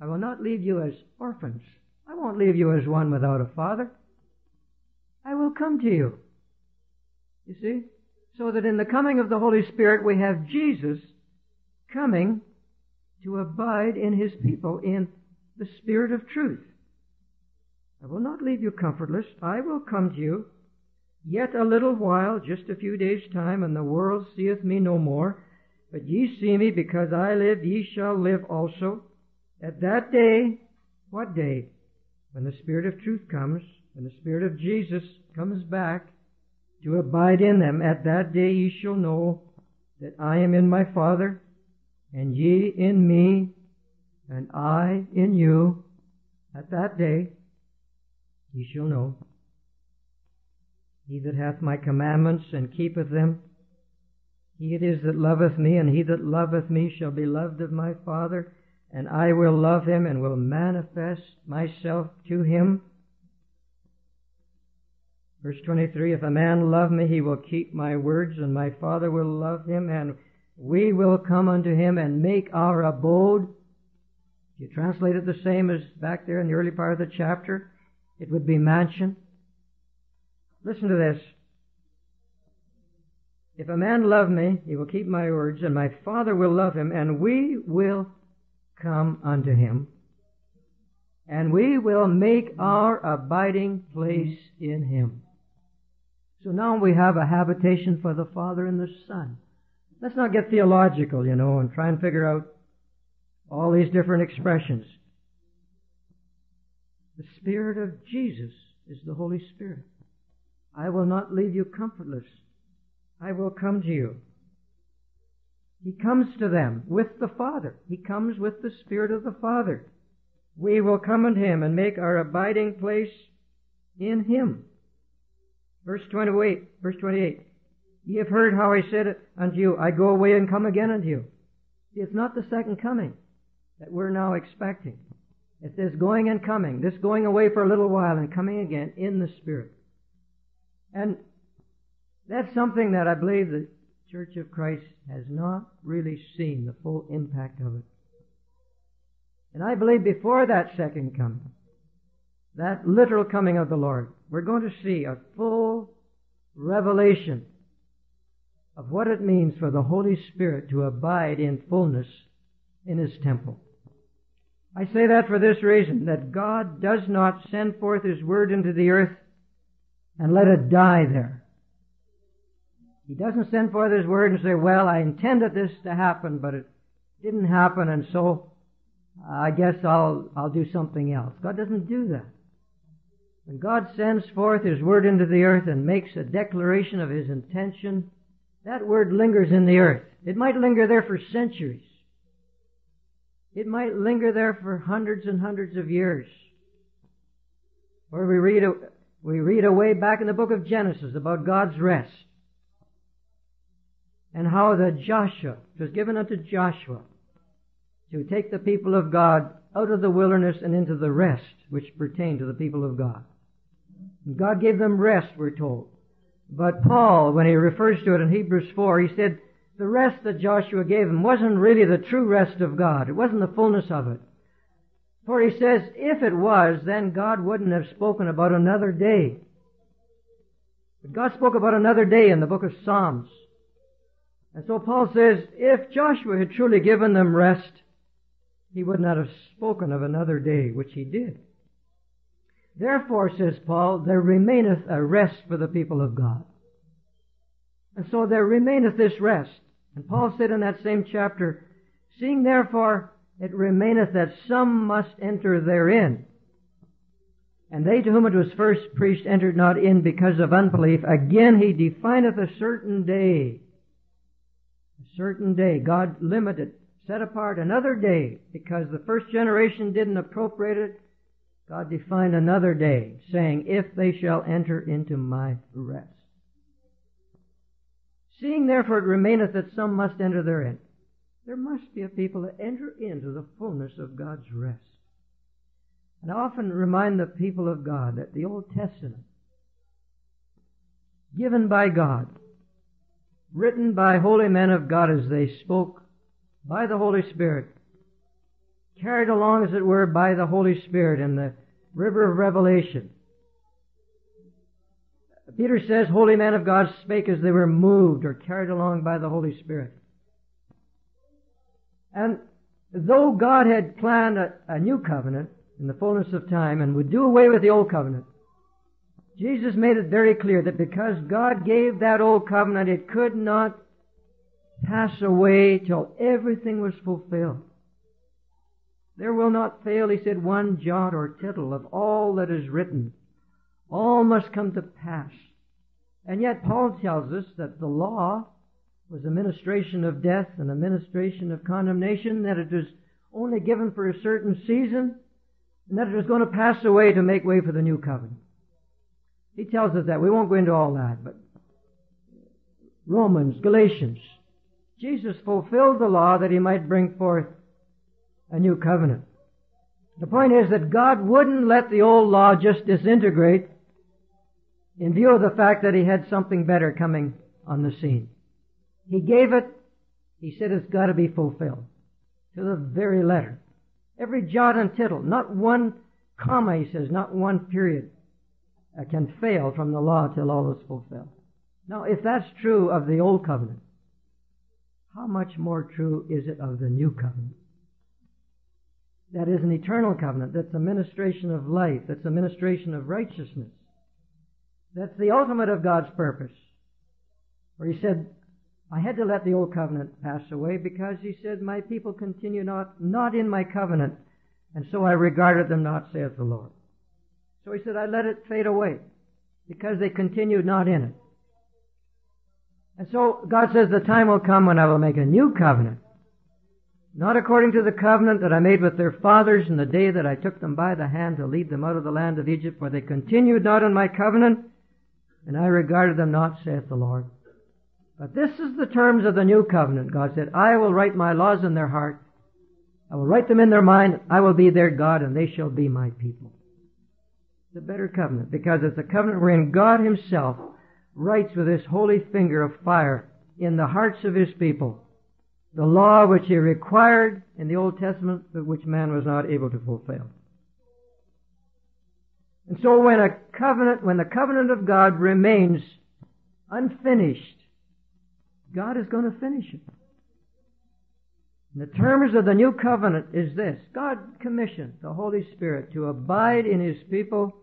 I will not leave you as orphans. I won't leave you as one without a father. I will come to you. You see? So that in the coming of the Holy Spirit we have Jesus coming to abide in His people in the Spirit of truth. I will not leave you comfortless. I will come to you. Yet a little while, just a few days' time, and the world seeth me no more. But ye see me, because I live, ye shall live also. At that day, what day? when the Spirit of truth comes, when the Spirit of Jesus comes back to abide in them, at that day ye shall know that I am in my Father, and ye in me, and I in you. At that day ye shall know. He that hath my commandments and keepeth them, he it is that loveth me, and he that loveth me shall be loved of my Father, and I will love him and will manifest myself to him. Verse 23, if a man love me, he will keep my words, and my Father will love him, and we will come unto him and make our abode. You translate it the same as back there in the early part of the chapter, it would be mansion. Listen to this. If a man love me, he will keep my words, and my Father will love him, and we will come unto him, and we will make our abiding place in him. So now we have a habitation for the Father and the Son. Let's not get theological, you know, and try and figure out all these different expressions. The Spirit of Jesus is the Holy Spirit. I will not leave you comfortless. I will come to you. He comes to them with the Father. He comes with the Spirit of the Father. We will come unto Him and make our abiding place in Him. Verse 28, verse 28. Ye have heard how I said unto you, I go away and come again unto you. It's not the second coming that we're now expecting. It's this going and coming, this going away for a little while and coming again in the Spirit. And that's something that I believe the Church of Christ has not really seen the full impact of it. And I believe before that second coming, that literal coming of the Lord, we're going to see a full revelation of what it means for the Holy Spirit to abide in fullness in His temple. I say that for this reason, that God does not send forth His Word into the earth and let it die there. He doesn't send forth His word and say, well, I intended this to happen, but it didn't happen, and so uh, I guess I'll, I'll do something else. God doesn't do that. When God sends forth His Word into the earth and makes a declaration of His intention, that Word lingers in the earth. It might linger there for centuries. It might linger there for hundreds and hundreds of years. Or we read, we read away back in the book of Genesis about God's rest. And how the Joshua, was given unto Joshua to take the people of God out of the wilderness and into the rest which pertained to the people of God. God gave them rest, we're told. But Paul, when he refers to it in Hebrews 4, he said the rest that Joshua gave them wasn't really the true rest of God. It wasn't the fullness of it. For he says, if it was, then God wouldn't have spoken about another day. But God spoke about another day in the book of Psalms. And so Paul says, if Joshua had truly given them rest, he would not have spoken of another day, which he did. Therefore, says Paul, there remaineth a rest for the people of God. And so there remaineth this rest. And Paul said in that same chapter, Seeing therefore it remaineth that some must enter therein. And they to whom it was first preached entered not in because of unbelief. Again he defineth a certain day. A certain day. God limited, set apart another day because the first generation didn't appropriate it God defined another day, saying, If they shall enter into my rest. Seeing therefore it remaineth that some must enter therein, there must be a people that enter into the fullness of God's rest. And I often remind the people of God that the Old Testament, given by God, written by holy men of God as they spoke by the Holy Spirit, carried along, as it were, by the Holy Spirit in the river of revelation. Peter says, Holy men of God spake as they were moved or carried along by the Holy Spirit. And though God had planned a, a new covenant in the fullness of time and would do away with the old covenant, Jesus made it very clear that because God gave that old covenant, it could not pass away till everything was fulfilled. There will not fail, he said, one jot or tittle of all that is written. All must come to pass. And yet Paul tells us that the law was a ministration of death and a ministration of condemnation, that it was only given for a certain season, and that it was going to pass away to make way for the new covenant. He tells us that. We won't go into all that, but Romans, Galatians. Jesus fulfilled the law that he might bring forth a new covenant. The point is that God wouldn't let the old law just disintegrate in view of the fact that he had something better coming on the scene. He gave it, he said it's got to be fulfilled to the very letter. Every jot and tittle, not one comma, he says, not one period uh, can fail from the law till all is fulfilled. Now, if that's true of the old covenant, how much more true is it of the new covenant? That is an eternal covenant. That's a ministration of life. That's a ministration of righteousness. That's the ultimate of God's purpose. Where he said, I had to let the old covenant pass away because he said, my people continue not, not in my covenant. And so I regarded them not, saith the Lord. So he said, I let it fade away because they continued not in it. And so God says the time will come when I will make a new covenant not according to the covenant that I made with their fathers in the day that I took them by the hand to lead them out of the land of Egypt, for they continued not in my covenant, and I regarded them not, saith the Lord. But this is the terms of the new covenant. God said, I will write my laws in their heart. I will write them in their mind. I will be their God, and they shall be my people. A better covenant, because it's a covenant wherein God himself writes with his holy finger of fire in the hearts of his people the law which he required in the Old Testament, but which man was not able to fulfill. And so when a covenant, when the covenant of God remains unfinished, God is going to finish it. And the terms of the new covenant is this. God commissioned the Holy Spirit to abide in His people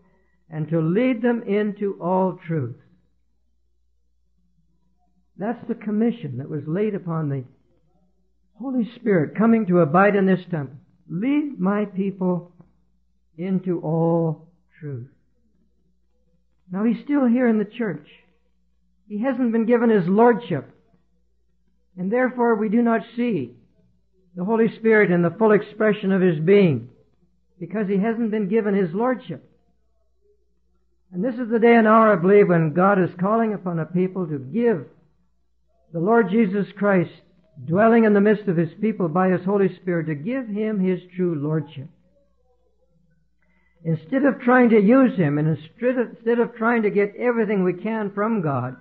and to lead them into all truth. That's the commission that was laid upon the Holy Spirit coming to abide in this temple, lead my people into all truth. Now he's still here in the church. He hasn't been given his lordship. And therefore we do not see the Holy Spirit in the full expression of his being because he hasn't been given his lordship. And this is the day and hour, I believe, when God is calling upon a people to give the Lord Jesus Christ dwelling in the midst of his people by his Holy Spirit to give him his true lordship. Instead of trying to use him and instead of trying to get everything we can from God,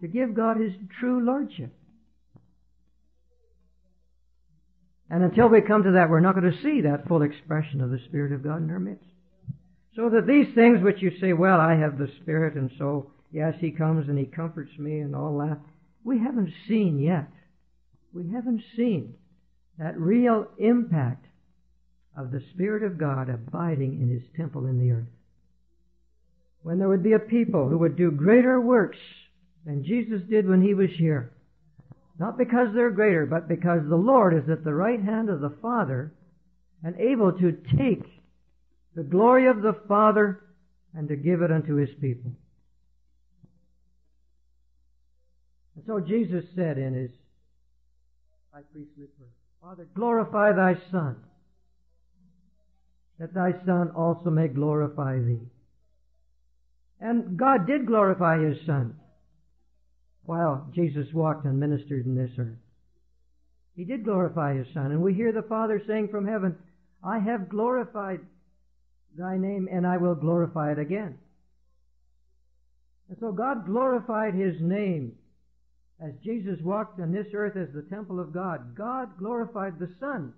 to give God his true lordship. And until we come to that, we're not going to see that full expression of the Spirit of God in our midst. So that these things which you say, well, I have the Spirit, and so, yes, He comes and He comforts me and all that, we haven't seen yet. We haven't seen that real impact of the Spirit of God abiding in His temple in the earth. When there would be a people who would do greater works than Jesus did when He was here. Not because they're greater, but because the Lord is at the right hand of the Father and able to take the glory of the Father and to give it unto His people. And so Jesus said in His high priestly prayer, Father, glorify Thy Son, that Thy Son also may glorify Thee. And God did glorify His Son while Jesus walked and ministered in this earth. He did glorify His Son. And we hear the Father saying from heaven, I have glorified Thy name and I will glorify it again. And so God glorified His name as Jesus walked on this earth as the temple of God. God glorified the Son.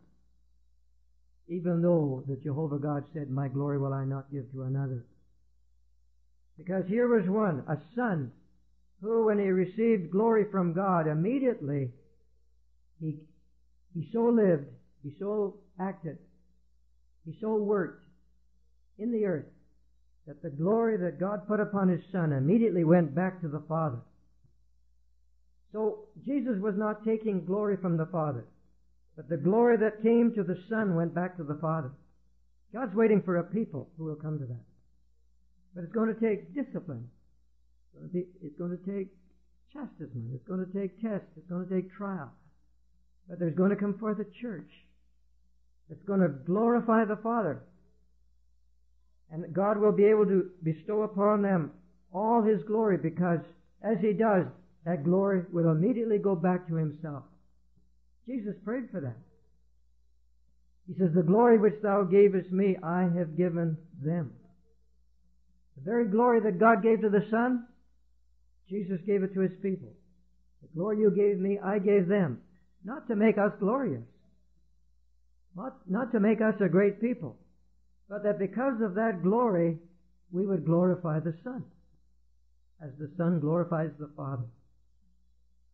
Even though the Jehovah God said, My glory will I not give to another. Because here was one, a son, who, when he received glory from God, immediately he, he so lived, he so acted, he so worked in the earth that the glory that God put upon his Son immediately went back to the Father. So Jesus was not taking glory from the Father, but the glory that came to the Son went back to the Father. God's waiting for a people who will come to that. But it's going to take discipline. It's going to take chastisement. It's going to take tests. It's going to take trial. But there's going to come forth a church that's going to glorify the Father. And God will be able to bestow upon them all His glory because as He does, that glory will immediately go back to Himself. Jesus prayed for them. He says, The glory which thou gavest me, I have given them. The very glory that God gave to the Son, Jesus gave it to his people. The glory you gave me, I gave them. Not to make us glorious. Not, not to make us a great people. But that because of that glory, we would glorify the Son. As the Son glorifies the Father.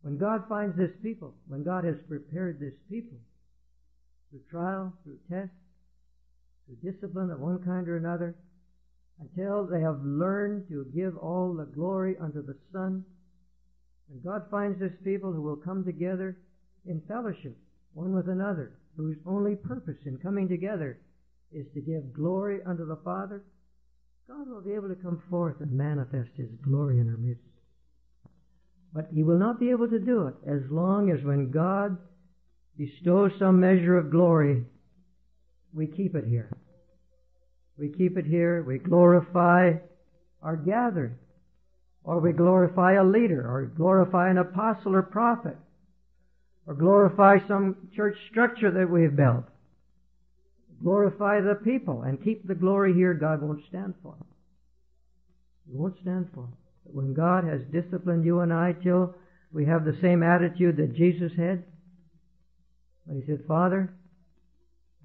When God finds this people, when God has prepared this people, through trial, through test, through discipline of one kind or another, until they have learned to give all the glory unto the Son. And God finds this people who will come together in fellowship, one with another, whose only purpose in coming together is to give glory unto the Father. God will be able to come forth and manifest His glory in our midst. But He will not be able to do it as long as when God bestows some measure of glory, we keep it here. We keep it here. We glorify our gathering. Or we glorify a leader, or glorify an apostle or prophet, or glorify some church structure that we've built. Glorify the people and keep the glory here God won't stand for. It. He won't stand for. But when God has disciplined you and I till we have the same attitude that Jesus had, when he said, Father,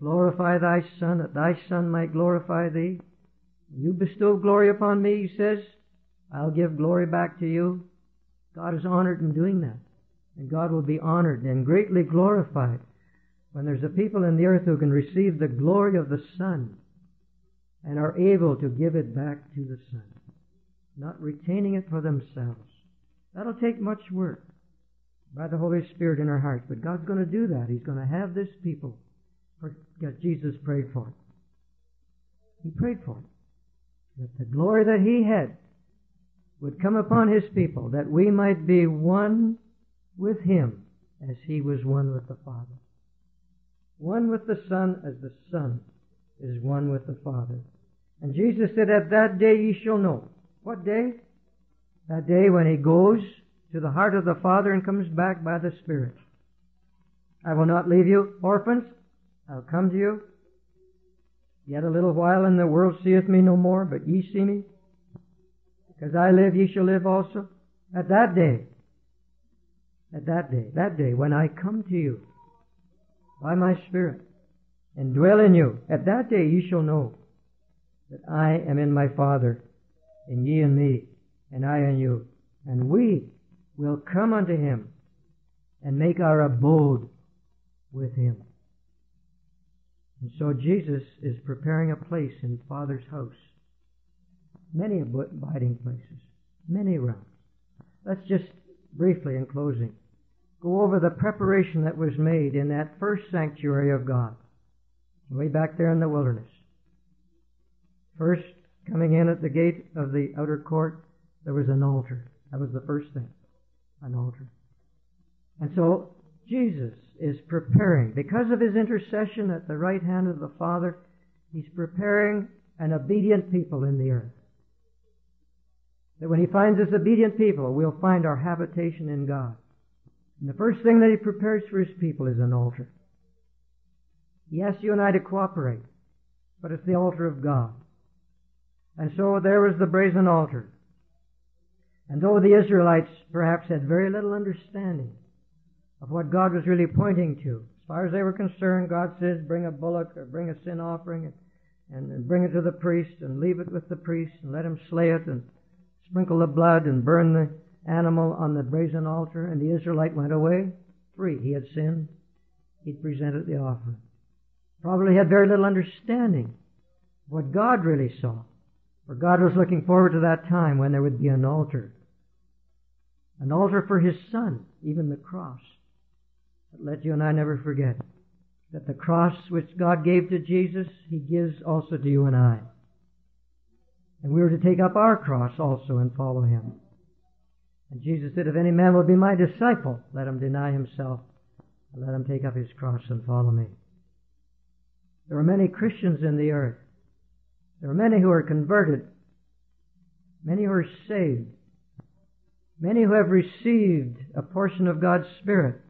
Glorify thy Son, that thy Son might glorify thee. You bestow glory upon me, he says. I'll give glory back to you. God is honored in doing that. And God will be honored and greatly glorified when there's a people in the earth who can receive the glory of the Son and are able to give it back to the Son, not retaining it for themselves. That'll take much work by the Holy Spirit in our hearts, but God's going to do that. He's going to have this people Because Jesus prayed for. He prayed for it. That the glory that he had would come upon his people, that we might be one with him as he was one with the Father. One with the Son as the Son is one with the Father. And Jesus said, At that day ye shall know. What day? That day when he goes to the heart of the Father and comes back by the Spirit. I will not leave you orphans. I'll come to you. Yet a little while and the world seeth me no more, but ye see me. Because I live, ye shall live also. At that day, at that day, that day when I come to you by my Spirit and dwell in you, at that day ye shall know that I am in my Father, and ye and me, and I and you, and we will come unto him and make our abode with him. And so Jesus is preparing a place in Father's house. Many abiding places, many realms. Let's just briefly, in closing, go over the preparation that was made in that first sanctuary of God, way back there in the wilderness. First, coming in at the gate of the outer court, there was an altar. That was the first thing an altar. And so Jesus is preparing, because of his intercession at the right hand of the Father, he's preparing an obedient people in the earth. That when he finds us obedient people, we'll find our habitation in God. And the first thing that he prepares for his people is an altar. He asks you and I to cooperate, but it's the altar of God. And so there was the brazen altar. And though the Israelites perhaps had very little understanding of what God was really pointing to, as far as they were concerned, God says, bring a bullock or bring a sin offering and, and, bring it to the priest and leave it with the priest and let him slay it and sprinkle the blood and burn the animal on the brazen altar. And the Israelite went away free. He had sinned. He'd presented the offering. Probably had very little understanding of what God really saw. For God was looking forward to that time when there would be an altar. An altar for His Son, even the cross. But let you and I never forget that the cross which God gave to Jesus, He gives also to you and I. And we are to take up our cross also and follow Him. And Jesus said, if any man will be my disciple, let him deny himself and let him take up his cross and follow me. There are many Christians in the earth there are many who are converted, many who are saved, many who have received a portion of God's Spirit,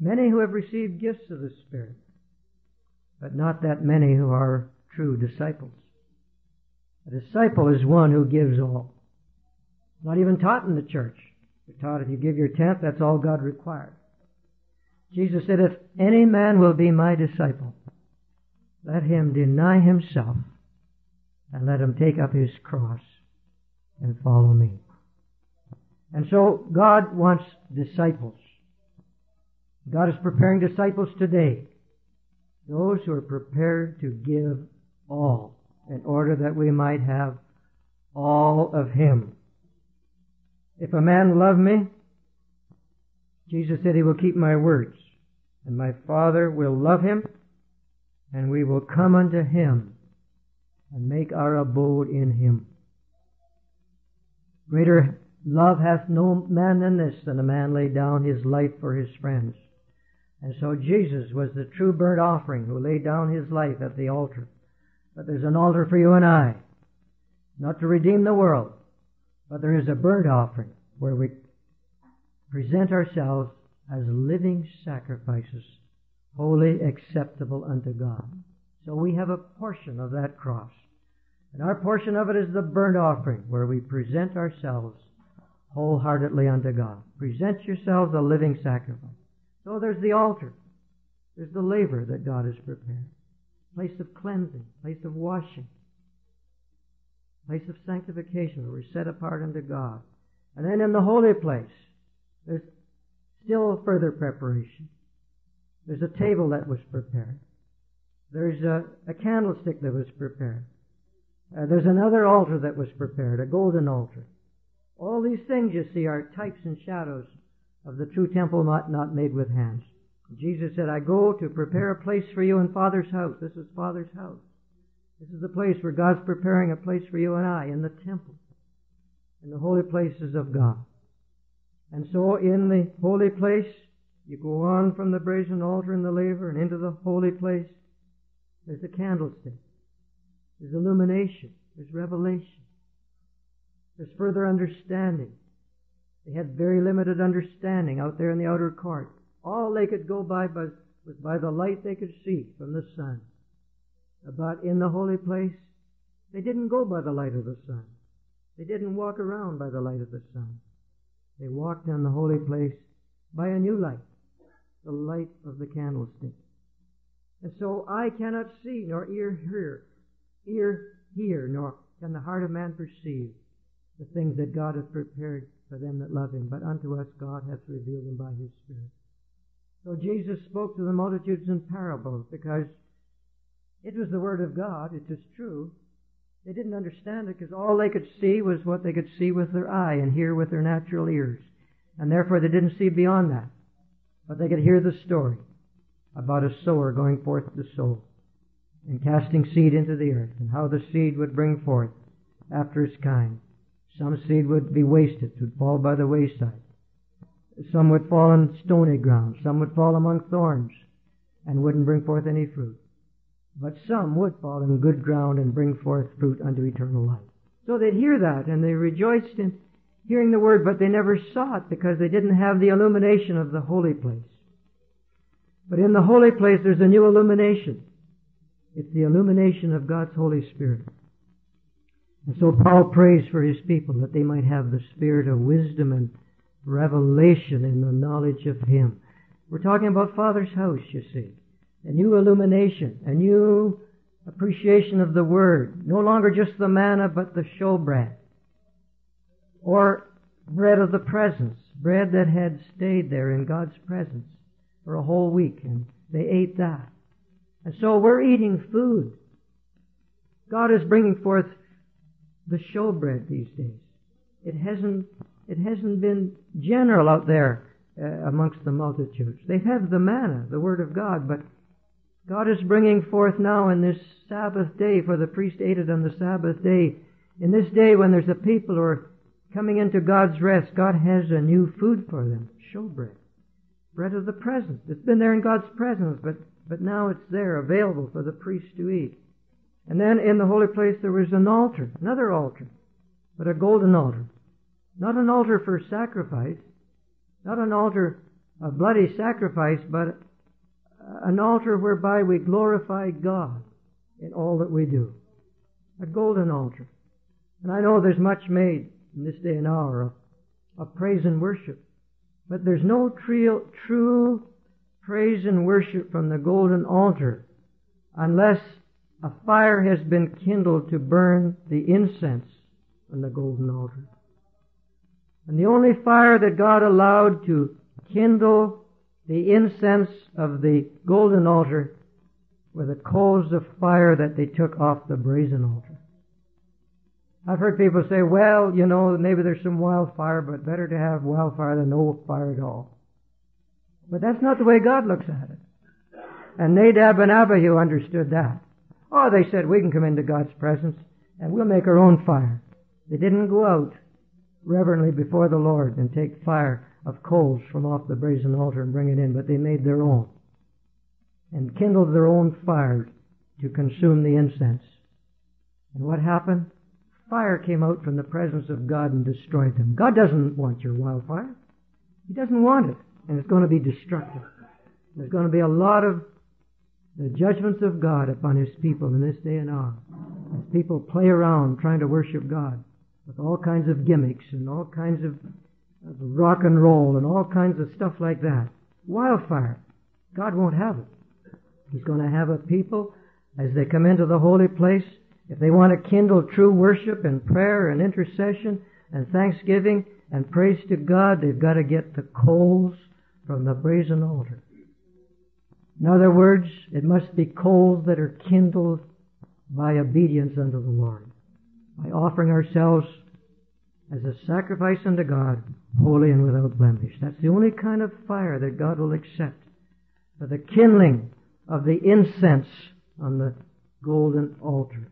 many who have received gifts of the Spirit, but not that many who are true disciples. A disciple is one who gives all. Not even taught in the church. You're taught if you give your tenth, that's all God requires. Jesus said, if any man will be my disciple, let him deny himself and let him take up his cross and follow me. And so God wants disciples. God is preparing disciples today. Those who are prepared to give all in order that we might have all of Him. If a man love me, Jesus said he will keep my words, and my Father will love him, and we will come unto him and make our abode in him. Greater love hath no man than this, than a man lay down his life for his friends. And so Jesus was the true burnt offering who laid down his life at the altar. But there's an altar for you and I. Not to redeem the world, but there is a burnt offering where we present ourselves as living sacrifices, wholly acceptable unto God. So we have a portion of that cross. And our portion of it is the burnt offering, where we present ourselves wholeheartedly unto God. Present yourselves a living sacrifice. So there's the altar. There's the laver that God has prepared. Place of cleansing, place of washing, place of sanctification where we're set apart unto God. And then in the holy place, there's still further preparation. There's a table that was prepared. There's a, a candlestick that was prepared. Uh, there's another altar that was prepared, a golden altar. All these things you see are types and shadows of the true temple not, not made with hands. Jesus said, I go to prepare a place for you in Father's house. This is Father's house. This is the place where God's preparing a place for you and I in the temple, in the holy places of God. And so in the holy place, you go on from the brazen altar and the laver and into the holy place. There's a candlestick. There's illumination. There's revelation. There's further understanding. They had very limited understanding out there in the outer court. All they could go by was by the light they could see from the sun. But in the holy place, they didn't go by the light of the sun. They didn't walk around by the light of the sun. They walked in the holy place by a new light, the light of the candlestick. And so eye cannot see, nor ear hear, ear hear, nor can the heart of man perceive the things that God hath prepared for them that love him. But unto us God hath revealed them by his Spirit. So Jesus spoke to the multitudes in parables because it was the Word of God. It is true. They didn't understand it because all they could see was what they could see with their eye and hear with their natural ears. And therefore they didn't see beyond that. But they could hear the story about a sower going forth to sow and casting seed into the earth and how the seed would bring forth after its kind. Some seed would be wasted, would fall by the wayside. Some would fall on stony ground. Some would fall among thorns and wouldn't bring forth any fruit. But some would fall in good ground and bring forth fruit unto eternal life. So they'd hear that and they rejoiced in hearing the word, but they never saw it because they didn't have the illumination of the holy place. But in the holy place there's a new illumination. It's the illumination of God's Holy Spirit. And so Paul prays for his people that they might have the spirit of wisdom and revelation in the knowledge of Him. We're talking about Father's house, you see a new illumination, a new appreciation of the Word. No longer just the manna, but the showbread. Or bread of the presence, bread that had stayed there in God's presence for a whole week, and they ate that. And so we're eating food. God is bringing forth the showbread these days. It hasn't, it hasn't been general out there uh, amongst the multitudes. They have the manna, the Word of God, but God is bringing forth now in this Sabbath day, for the priest ate it on the Sabbath day. In this day when there's a people who are coming into God's rest, God has a new food for them. Showbread. Bread of the presence. It's been there in God's presence, but, but now it's there available for the priest to eat. And then in the holy place there was an altar, another altar, but a golden altar. Not an altar for sacrifice, not an altar of bloody sacrifice, but an altar whereby we glorify God in all that we do. A golden altar. And I know there's much made in this day and hour of, of praise and worship. But there's no true, true praise and worship from the golden altar unless a fire has been kindled to burn the incense on the golden altar. And the only fire that God allowed to kindle the incense of the golden altar were the coals of fire that they took off the brazen altar. I've heard people say, well, you know, maybe there's some wildfire, but better to have wildfire than no fire at all. But that's not the way God looks at it. And Nadab and Abihu understood that. Oh, they said, we can come into God's presence and we'll make our own fire. They didn't go out reverently before the Lord and take fire of coals from off the brazen altar and bring it in, but they made their own and kindled their own fire to consume the incense. And what happened? Fire came out from the presence of God and destroyed them. God doesn't want your wildfire. He doesn't want it. And it's going to be destructive. There's going to be a lot of the judgments of God upon His people in this day and hour. As people play around trying to worship God with all kinds of gimmicks and all kinds of rock and roll and all kinds of stuff like that. Wildfire. God won't have it. He's going to have a people as they come into the holy place. If they want to kindle true worship and prayer and intercession and thanksgiving and praise to God, they've got to get the coals from the brazen altar. In other words, it must be coals that are kindled by obedience unto the Lord, by offering ourselves as a sacrifice unto God, holy and without blemish. That's the only kind of fire that God will accept for the kindling of the incense on the golden altar.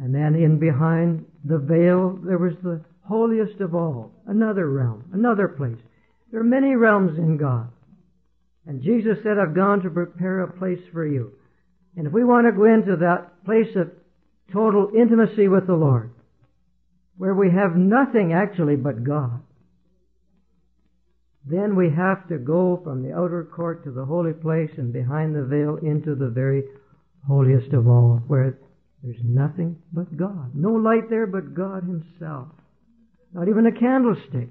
And then in behind the veil there was the holiest of all, another realm, another place. There are many realms in God. And Jesus said, I've gone to prepare a place for you. And if we want to go into that place of total intimacy with the Lord, where we have nothing actually but God, then we have to go from the outer court to the holy place and behind the veil into the very holiest of all, where there's nothing but God. No light there but God Himself. Not even a candlestick.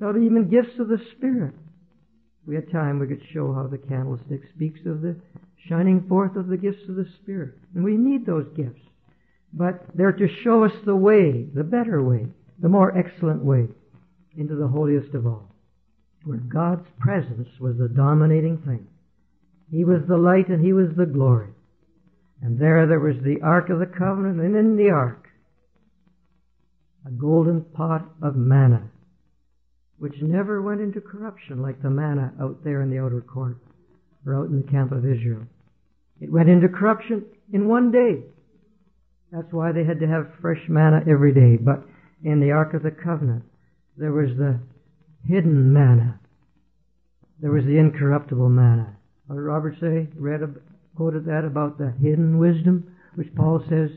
Not even gifts of the Spirit. If we had time, we could show how the candlestick speaks of the shining forth of the gifts of the Spirit. And we need those gifts. But they're to show us the way, the better way, the more excellent way into the holiest of all where God's presence was the dominating thing. He was the light and He was the glory. And there there was the Ark of the Covenant, and in the Ark, a golden pot of manna, which never went into corruption like the manna out there in the outer court, or out in the camp of Israel. It went into corruption in one day. That's why they had to have fresh manna every day. But in the Ark of the Covenant, there was the hidden manna. There was the incorruptible manna. What did Robert say? Read, quoted that about the hidden wisdom, which Paul says,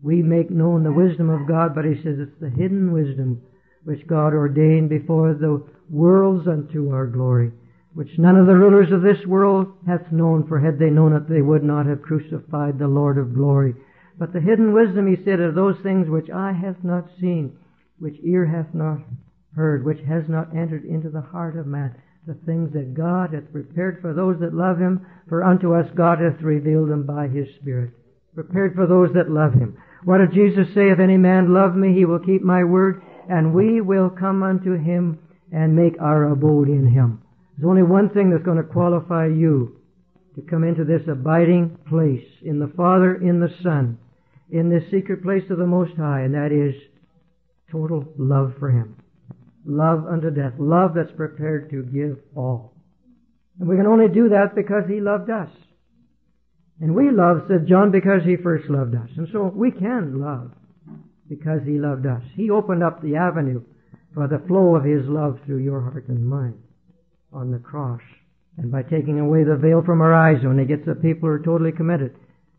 we make known the wisdom of God, but he says it's the hidden wisdom which God ordained before the worlds unto our glory, which none of the rulers of this world hath known, for had they known it, they would not have crucified the Lord of glory. But the hidden wisdom, he said, are those things which eye hath not seen, which ear hath not heard, which has not entered into the heart of man, the things that God hath prepared for those that love him, for unto us God hath revealed them by his Spirit. Prepared for those that love him. What did Jesus say? If any man love me, he will keep my word, and we will come unto him and make our abode in him. There's only one thing that's going to qualify you to come into this abiding place in the Father, in the Son, in this secret place of the Most High, and that is total love for him love unto death, love that's prepared to give all. And we can only do that because He loved us. And we love, said John, because He first loved us. And so we can love because He loved us. He opened up the avenue for the flow of His love through your heart and mind on the cross. And by taking away the veil from our eyes when He gets the people who are totally committed,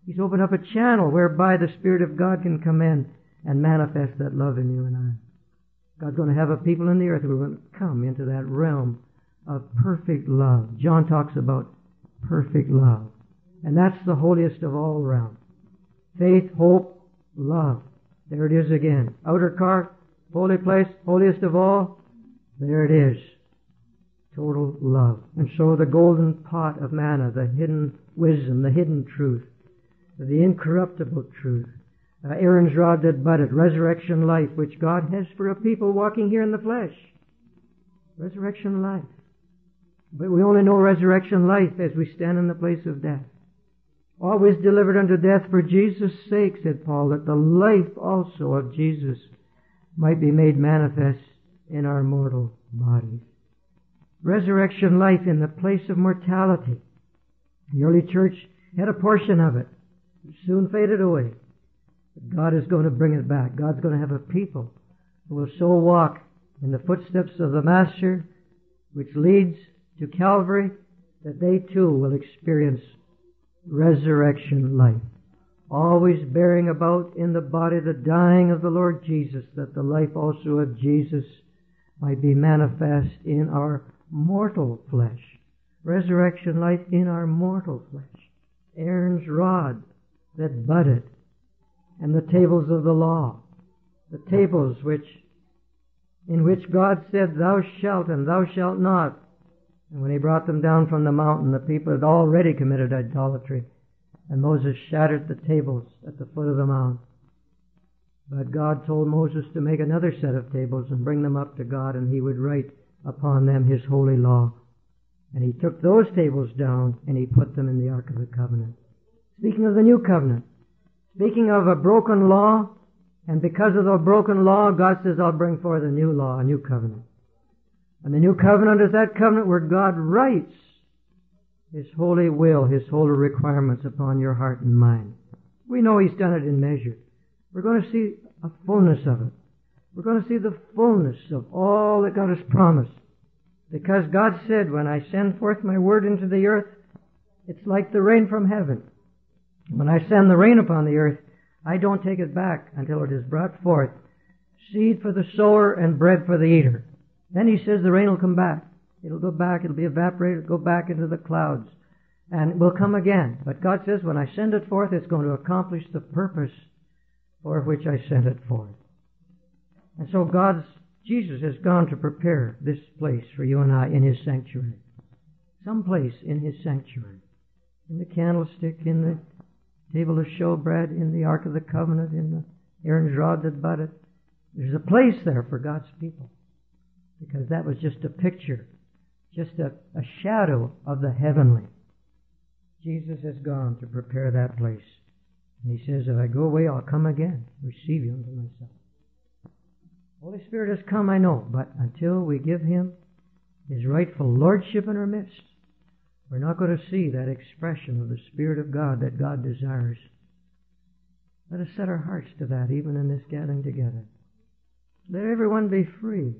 He's opened up a channel whereby the Spirit of God can come in and manifest that love in you and I. God's going to have a people in the earth who are going to come into that realm of perfect love. John talks about perfect love. And that's the holiest of all realms. Faith, hope, love. There it is again. Outer court, holy place, holiest of all. There it is. Total love. And so the golden pot of manna, the hidden wisdom, the hidden truth, the incorruptible truth, uh, Aaron's rod that budded, resurrection life, which God has for a people walking here in the flesh. Resurrection life. But we only know resurrection life as we stand in the place of death. Always delivered unto death for Jesus' sake, said Paul, that the life also of Jesus might be made manifest in our mortal bodies. Resurrection life in the place of mortality. The early church had a portion of it. It soon faded away. God is going to bring it back. God's going to have a people who will so walk in the footsteps of the Master, which leads to Calvary, that they too will experience resurrection life. Always bearing about in the body the dying of the Lord Jesus, that the life also of Jesus might be manifest in our mortal flesh. Resurrection life in our mortal flesh. Aaron's rod that budded and the tables of the law, the tables which, in which God said, thou shalt and thou shalt not. And when he brought them down from the mountain, the people had already committed idolatry, and Moses shattered the tables at the foot of the mount. But God told Moses to make another set of tables and bring them up to God, and he would write upon them his holy law. And he took those tables down and he put them in the Ark of the Covenant. Speaking of the new covenant, Speaking of a broken law, and because of the broken law, God says, I'll bring forth a new law, a new covenant. And the new covenant is that covenant where God writes His holy will, His holy requirements upon your heart and mind. We know He's done it in measure. We're going to see a fullness of it. We're going to see the fullness of all that God has promised. Because God said, when I send forth my word into the earth, it's like the rain from heaven. When I send the rain upon the earth, I don't take it back until it is brought forth seed for the sower and bread for the eater. Then he says the rain will come back. It'll go back, it'll be evaporated, it'll go back into the clouds, and it will come again. But God says when I send it forth, it's going to accomplish the purpose for which I sent it forth. And so God's, Jesus has gone to prepare this place for you and I in His sanctuary. Some place in His sanctuary. In the candlestick, in the table of showbread, in the Ark of the Covenant, in the Aaron's rod that budded. There's a place there for God's people. Because that was just a picture, just a, a shadow of the heavenly. Jesus has gone to prepare that place. And he says, if I go away, I'll come again, receive you unto myself. Holy Spirit has come, I know, but until we give him his rightful lordship in our midst, we're not going to see that expression of the Spirit of God that God desires. Let us set our hearts to that even in this gathering together. Let everyone be free.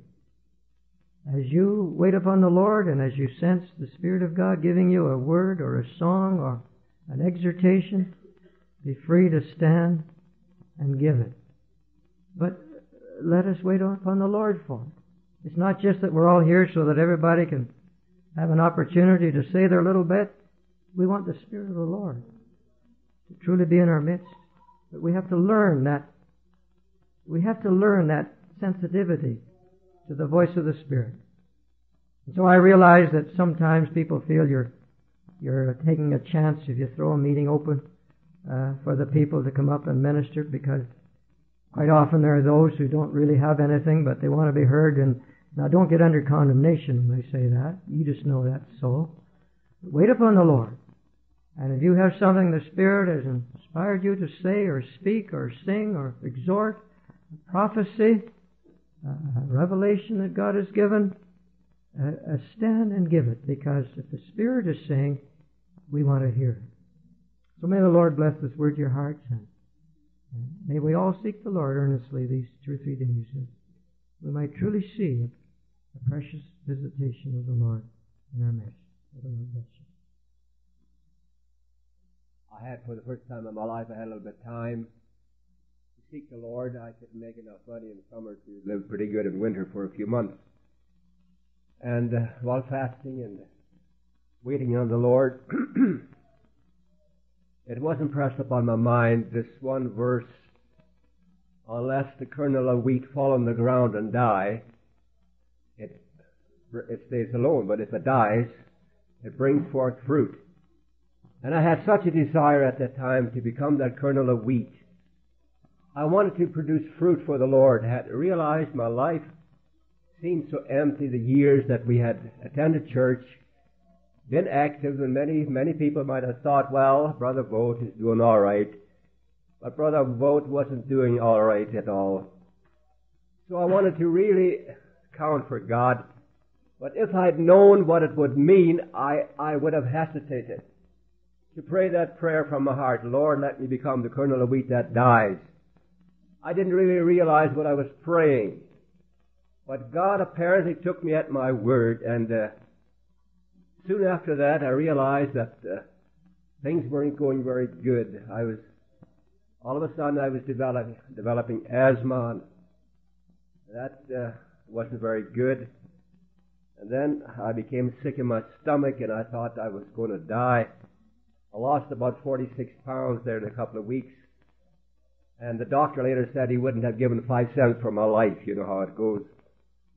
As you wait upon the Lord and as you sense the Spirit of God giving you a word or a song or an exhortation, be free to stand and give it. But let us wait upon the Lord for it. It's not just that we're all here so that everybody can have an opportunity to say their little bit. We want the Spirit of the Lord to truly be in our midst. But we have to learn that, we have to learn that sensitivity to the voice of the Spirit. And so I realize that sometimes people feel you're, you're taking a chance if you throw a meeting open uh, for the people to come up and minister because quite often there are those who don't really have anything but they want to be heard and now don't get under condemnation when I say that. You just know that's so. Wait upon the Lord. And if you have something the Spirit has inspired you to say or speak or sing or exhort, prophecy, uh, revelation that God has given, uh, uh, stand and give it because if the Spirit is saying, we want to hear it. So may the Lord bless this word to your hearts and may we all seek the Lord earnestly these two or three days. And we might truly see a precious visitation of the Lord in our midst. the. I had, for the first time in my life, I had a little bit of time to seek the Lord. I couldn't make enough money in the summer to live pretty good in winter for a few months. And uh, while fasting and waiting on the Lord, [CLEARS THROAT] it was impressed upon my mind this one verse, unless the kernel of wheat fall on the ground and die, it stays alone, but if it dies, it brings forth fruit. And I had such a desire at that time to become that kernel of wheat. I wanted to produce fruit for the Lord. I had realized my life seemed so empty the years that we had attended church, been active, and many, many people might have thought, well, Brother Vogt is doing all right. But Brother Vogt wasn't doing all right at all. So I wanted to really count for God. But if I'd known what it would mean, I, I would have hesitated to pray that prayer from my heart. Lord, let me become the kernel of wheat that dies. I didn't really realize what I was praying. But God apparently took me at my word, and uh, soon after that, I realized that uh, things weren't going very good. I was all of a sudden I was developing developing asthma, and that uh, wasn't very good. And then I became sick in my stomach, and I thought I was going to die. I lost about 46 pounds there in a couple of weeks. And the doctor later said he wouldn't have given five cents for my life. You know how it goes.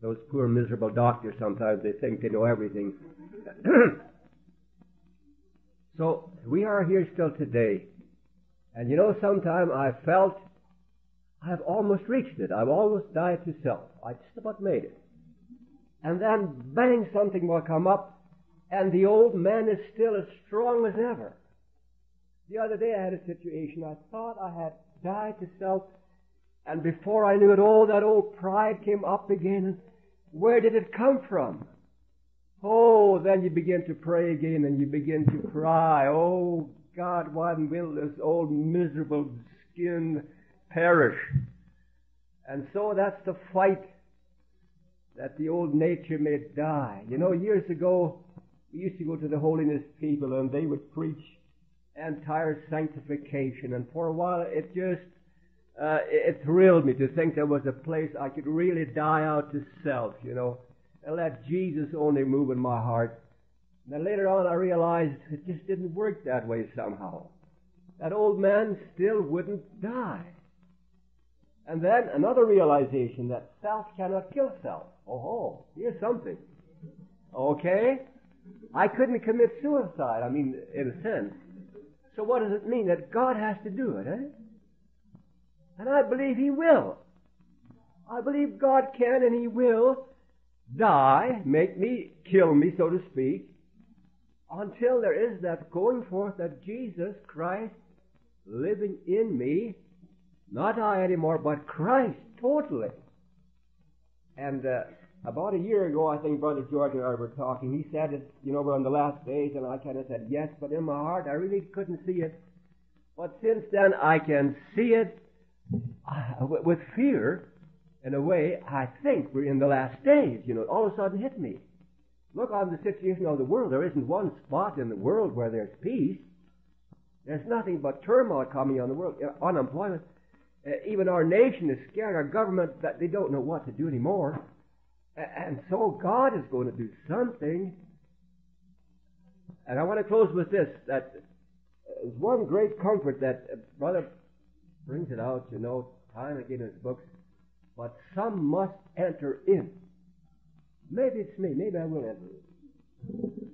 Those poor miserable doctors sometimes they think they know everything. [CLEARS THROAT] so we are here still today. And you know, sometime I felt I've almost reached it. I've almost died to self. I just about made it. And then bang, something will come up, and the old man is still as strong as ever. The other day I had a situation. I thought I had died to self, and before I knew it, all that old pride came up again. And where did it come from? Oh, then you begin to pray again and you begin to cry, Oh God, why will this old miserable skin perish? And so that's the fight that the old nature may die. You know, years ago, we used to go to the holiness people and they would preach entire sanctification. And for a while, it just, uh, it thrilled me to think there was a place I could really die out to self, you know, and let Jesus only move in my heart. And then later on, I realized it just didn't work that way somehow. That old man still wouldn't die. And then another realization that self cannot kill self. Oh, here's something. Okay? I couldn't commit suicide, I mean, in a sense. So what does it mean? That God has to do it, eh? And I believe He will. I believe God can and He will die, make me, kill me, so to speak, until there is that going forth of Jesus Christ living in me, not I anymore, but Christ totally. And uh, about a year ago, I think Brother George and I were talking. He said it, you know, we're on the last days, and I kind of said yes, but in my heart, I really couldn't see it. But since then, I can see it uh, with fear. In a way, I think we're in the last days. You know, all of a sudden hit me. Look on the situation of the world. There isn't one spot in the world where there's peace. There's nothing but turmoil coming on the world, uh, unemployment. Uh, even our nation is scared. Our government that they don't know what to do anymore. And so God is going to do something. And I want to close with this, that there's one great comfort that uh, Brother brings it out, you know, time again in his books. But some must enter in. Maybe it's me. Maybe I will enter in.